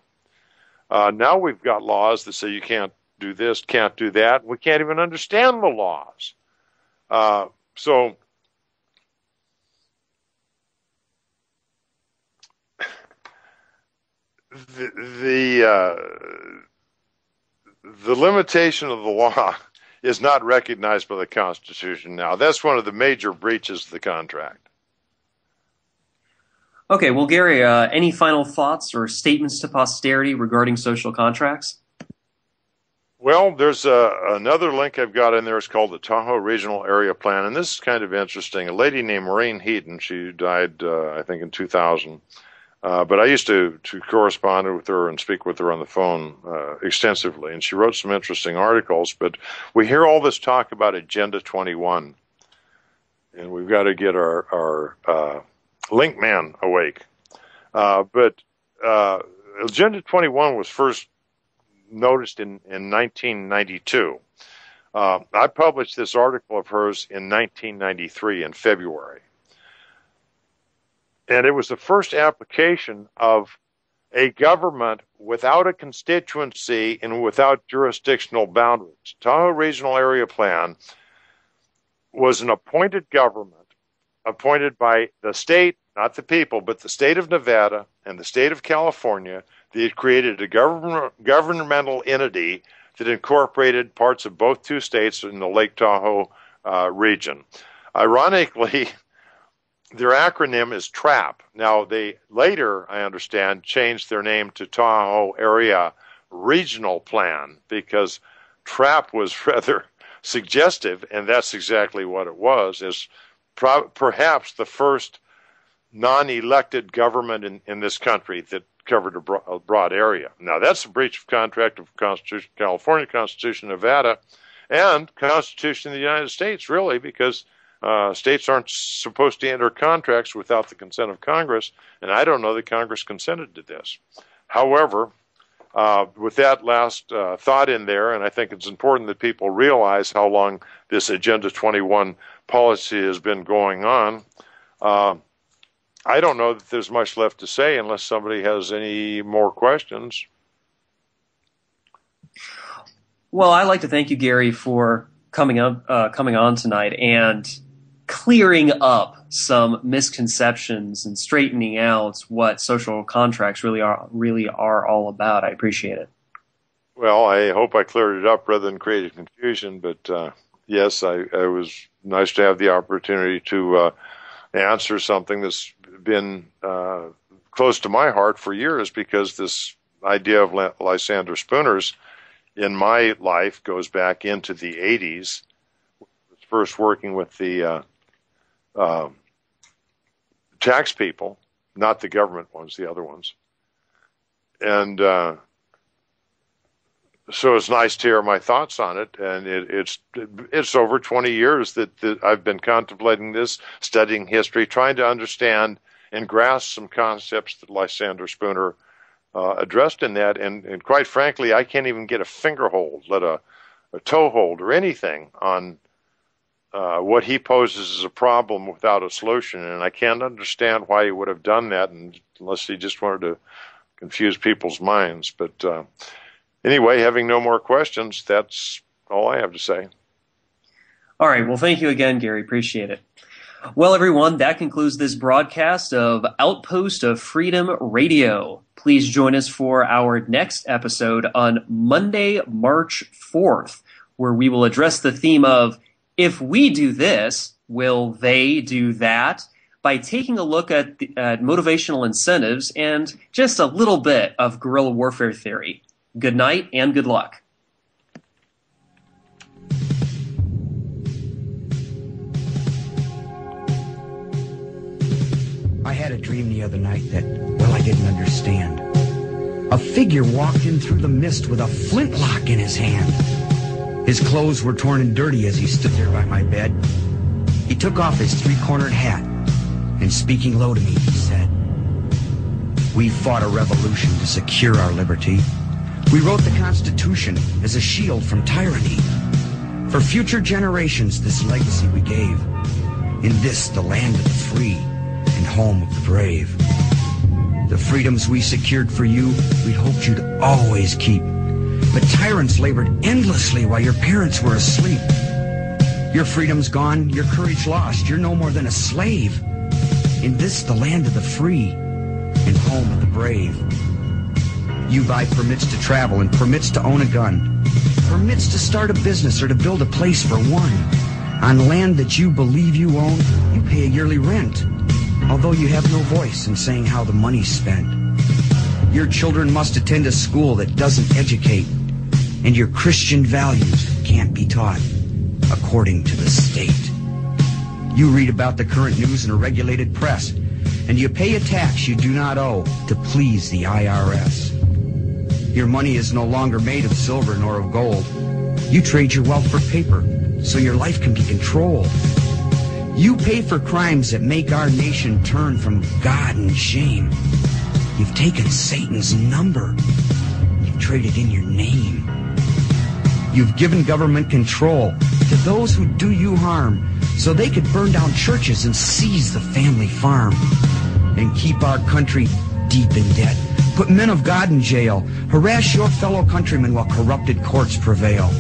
Uh, now we've got laws that say you can't do this, can't do that. We can't even understand the laws. Uh, so the the, uh, the limitation of the law is not recognized by the Constitution now. That's one of the major breaches of the contract. Okay, well, Gary, uh, any final thoughts or statements to posterity regarding social contracts? Well, there's uh, another link I've got in there. It's called the Tahoe Regional Area Plan, and this is kind of interesting. A lady named Maureen Heaton, she died, uh, I think, in 2000. Uh, but I used to, to correspond with her and speak with her on the phone uh, extensively, and she wrote some interesting articles. But we hear all this talk about Agenda 21, and we've got to get our, our uh, link man awake. Uh, but uh, Agenda 21 was first noticed in, in 1992. I published this article of hers in 1993 in February. And it was the first application of a government without a constituency and without jurisdictional boundaries. Tahoe Regional Area Plan was an appointed government appointed by the state, not the people, but the state of Nevada and the state of California. They had created a government, governmental entity that incorporated parts of both two states in the Lake Tahoe uh, region. Ironically, their acronym is TRAP. Now, they later, I understand, changed their name to Tahoe Area Regional Plan because TRAP was rather suggestive, and that's exactly what it was, is pro- perhaps the first non-elected government in, in this country that covered a, bro- a, broad area. Now, that's a breach of contract of Constitution, California, Constitution, Nevada, and Constitution of the United States, really, because – uh, states aren't supposed to enter contracts without the consent of Congress, and I don't know that Congress consented to this. However, uh, with that last uh, thought in there, and I think it's important that people realize how long this Agenda 21 policy has been going on. Uh, I don't know that there's much left to say unless somebody has any more questions. Well, I'd like to thank you, Gary, for coming up, uh, coming on tonight, and clearing up some misconceptions and straightening out what social contracts really are really are all about. I appreciate it. Well, I hope I cleared it up rather than created confusion. But uh, yes, I, I, was nice to have the opportunity to uh, answer something that's been uh, close to my heart for years because this idea of Lysander Spooner's in my life goes back into the 80s. First working with the uh, tax people, not the government ones, the other ones. And uh, so it's nice to hear my thoughts on it. And it, it's it's over 20 years that, that I've been contemplating this, studying history, trying to understand and grasp some concepts that Lysander Spooner uh, addressed in that. And, and, quite frankly, I can't even get a finger hold, let a, a toe hold, or anything on uh, what he poses is a problem without a solution. And I can't understand why he would have done that unless he just wanted to confuse people's minds. But uh, anyway, having no more questions, that's all I have to say. All right. Well, thank you again, Gary. Appreciate it. Well, everyone, that concludes this broadcast of Outpost of Freedom Radio. Please join us for our next episode on Monday, March 4th, where we will address the theme of if we do this, will they do that? By taking a look at, the, at motivational incentives and just a little bit of guerrilla warfare theory. Good night and good luck. I had a dream the other night that, well, I didn't understand. A figure walked in through the mist with a flintlock in his hand. His clothes were torn and dirty as he stood there by my bed. He took off his three-cornered hat, and speaking low to me, he said, We fought a revolution to secure our liberty. We wrote the Constitution as a shield from tyranny. For future generations, this legacy we gave. In this, the land of the free and home of the brave. The freedoms we secured for you, we'd hoped you'd always keep. But tyrants labored endlessly while your parents were asleep. Your freedom's gone, your courage lost, you're no more than a slave. In this, the land of the free and home of the brave. You buy permits to travel and permits to own a gun, permits to start a business or to build a place for one. On land that you believe you own, you pay a yearly rent although you have no voice in saying how the money's spent. Your children must attend a school that doesn't educate, and your Christian values can't be taught according to the state. You read about the current news in a regulated press, and you pay a tax you do not owe to please the IRS. Your money is no longer made of silver nor of gold. You trade your wealth for paper so your life can be controlled. You pay for crimes that make our nation turn from God and shame. You've taken Satan's number. You've traded in your name. You've given government control to those who do you harm so they could burn down churches and seize the family farm and keep our country deep in debt. Put men of God in jail. Harass your fellow countrymen while corrupted courts prevail.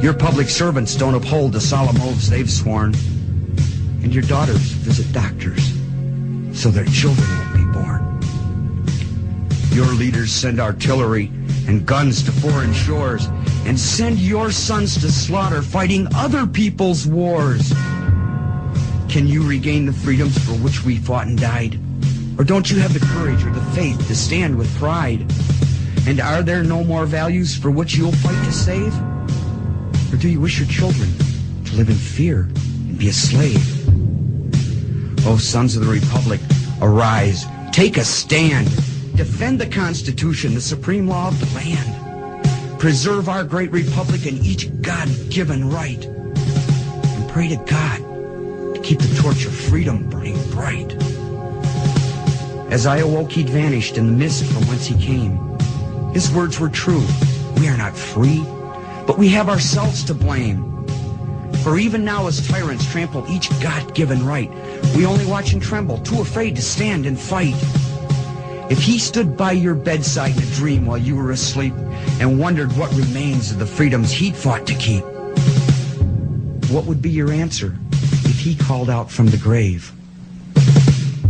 Your public servants don't uphold the solemn oaths they've sworn and your daughters visit doctors so their children won't be born. Your leaders send artillery and guns to foreign shores and send your sons to slaughter fighting other people's wars. Can you regain the freedoms for which we fought and died? Or don't you have the courage or the faith to stand with pride? And are there no more values for which you'll fight to save? Or do you wish your children to live in fear and be a slave? O sons of the Republic, arise, take a stand, defend the Constitution, the supreme law of the land. Preserve our great republic and each God-given right. And pray to God to keep the torch of freedom burning bright. As I awoke, he'd vanished in the mist from whence he came. His words were true. We are not free, but we have ourselves to blame. For even now as tyrants trample each God-given right, we only watch and tremble, too afraid to stand and fight. If he stood by your bedside in a dream while you were asleep and wondered what remains of the freedoms he'd fought to keep, what would be your answer if he called out from the grave?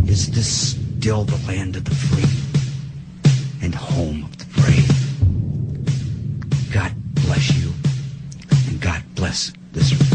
Is this still the land of the free and home of the brave? God bless you and God bless this.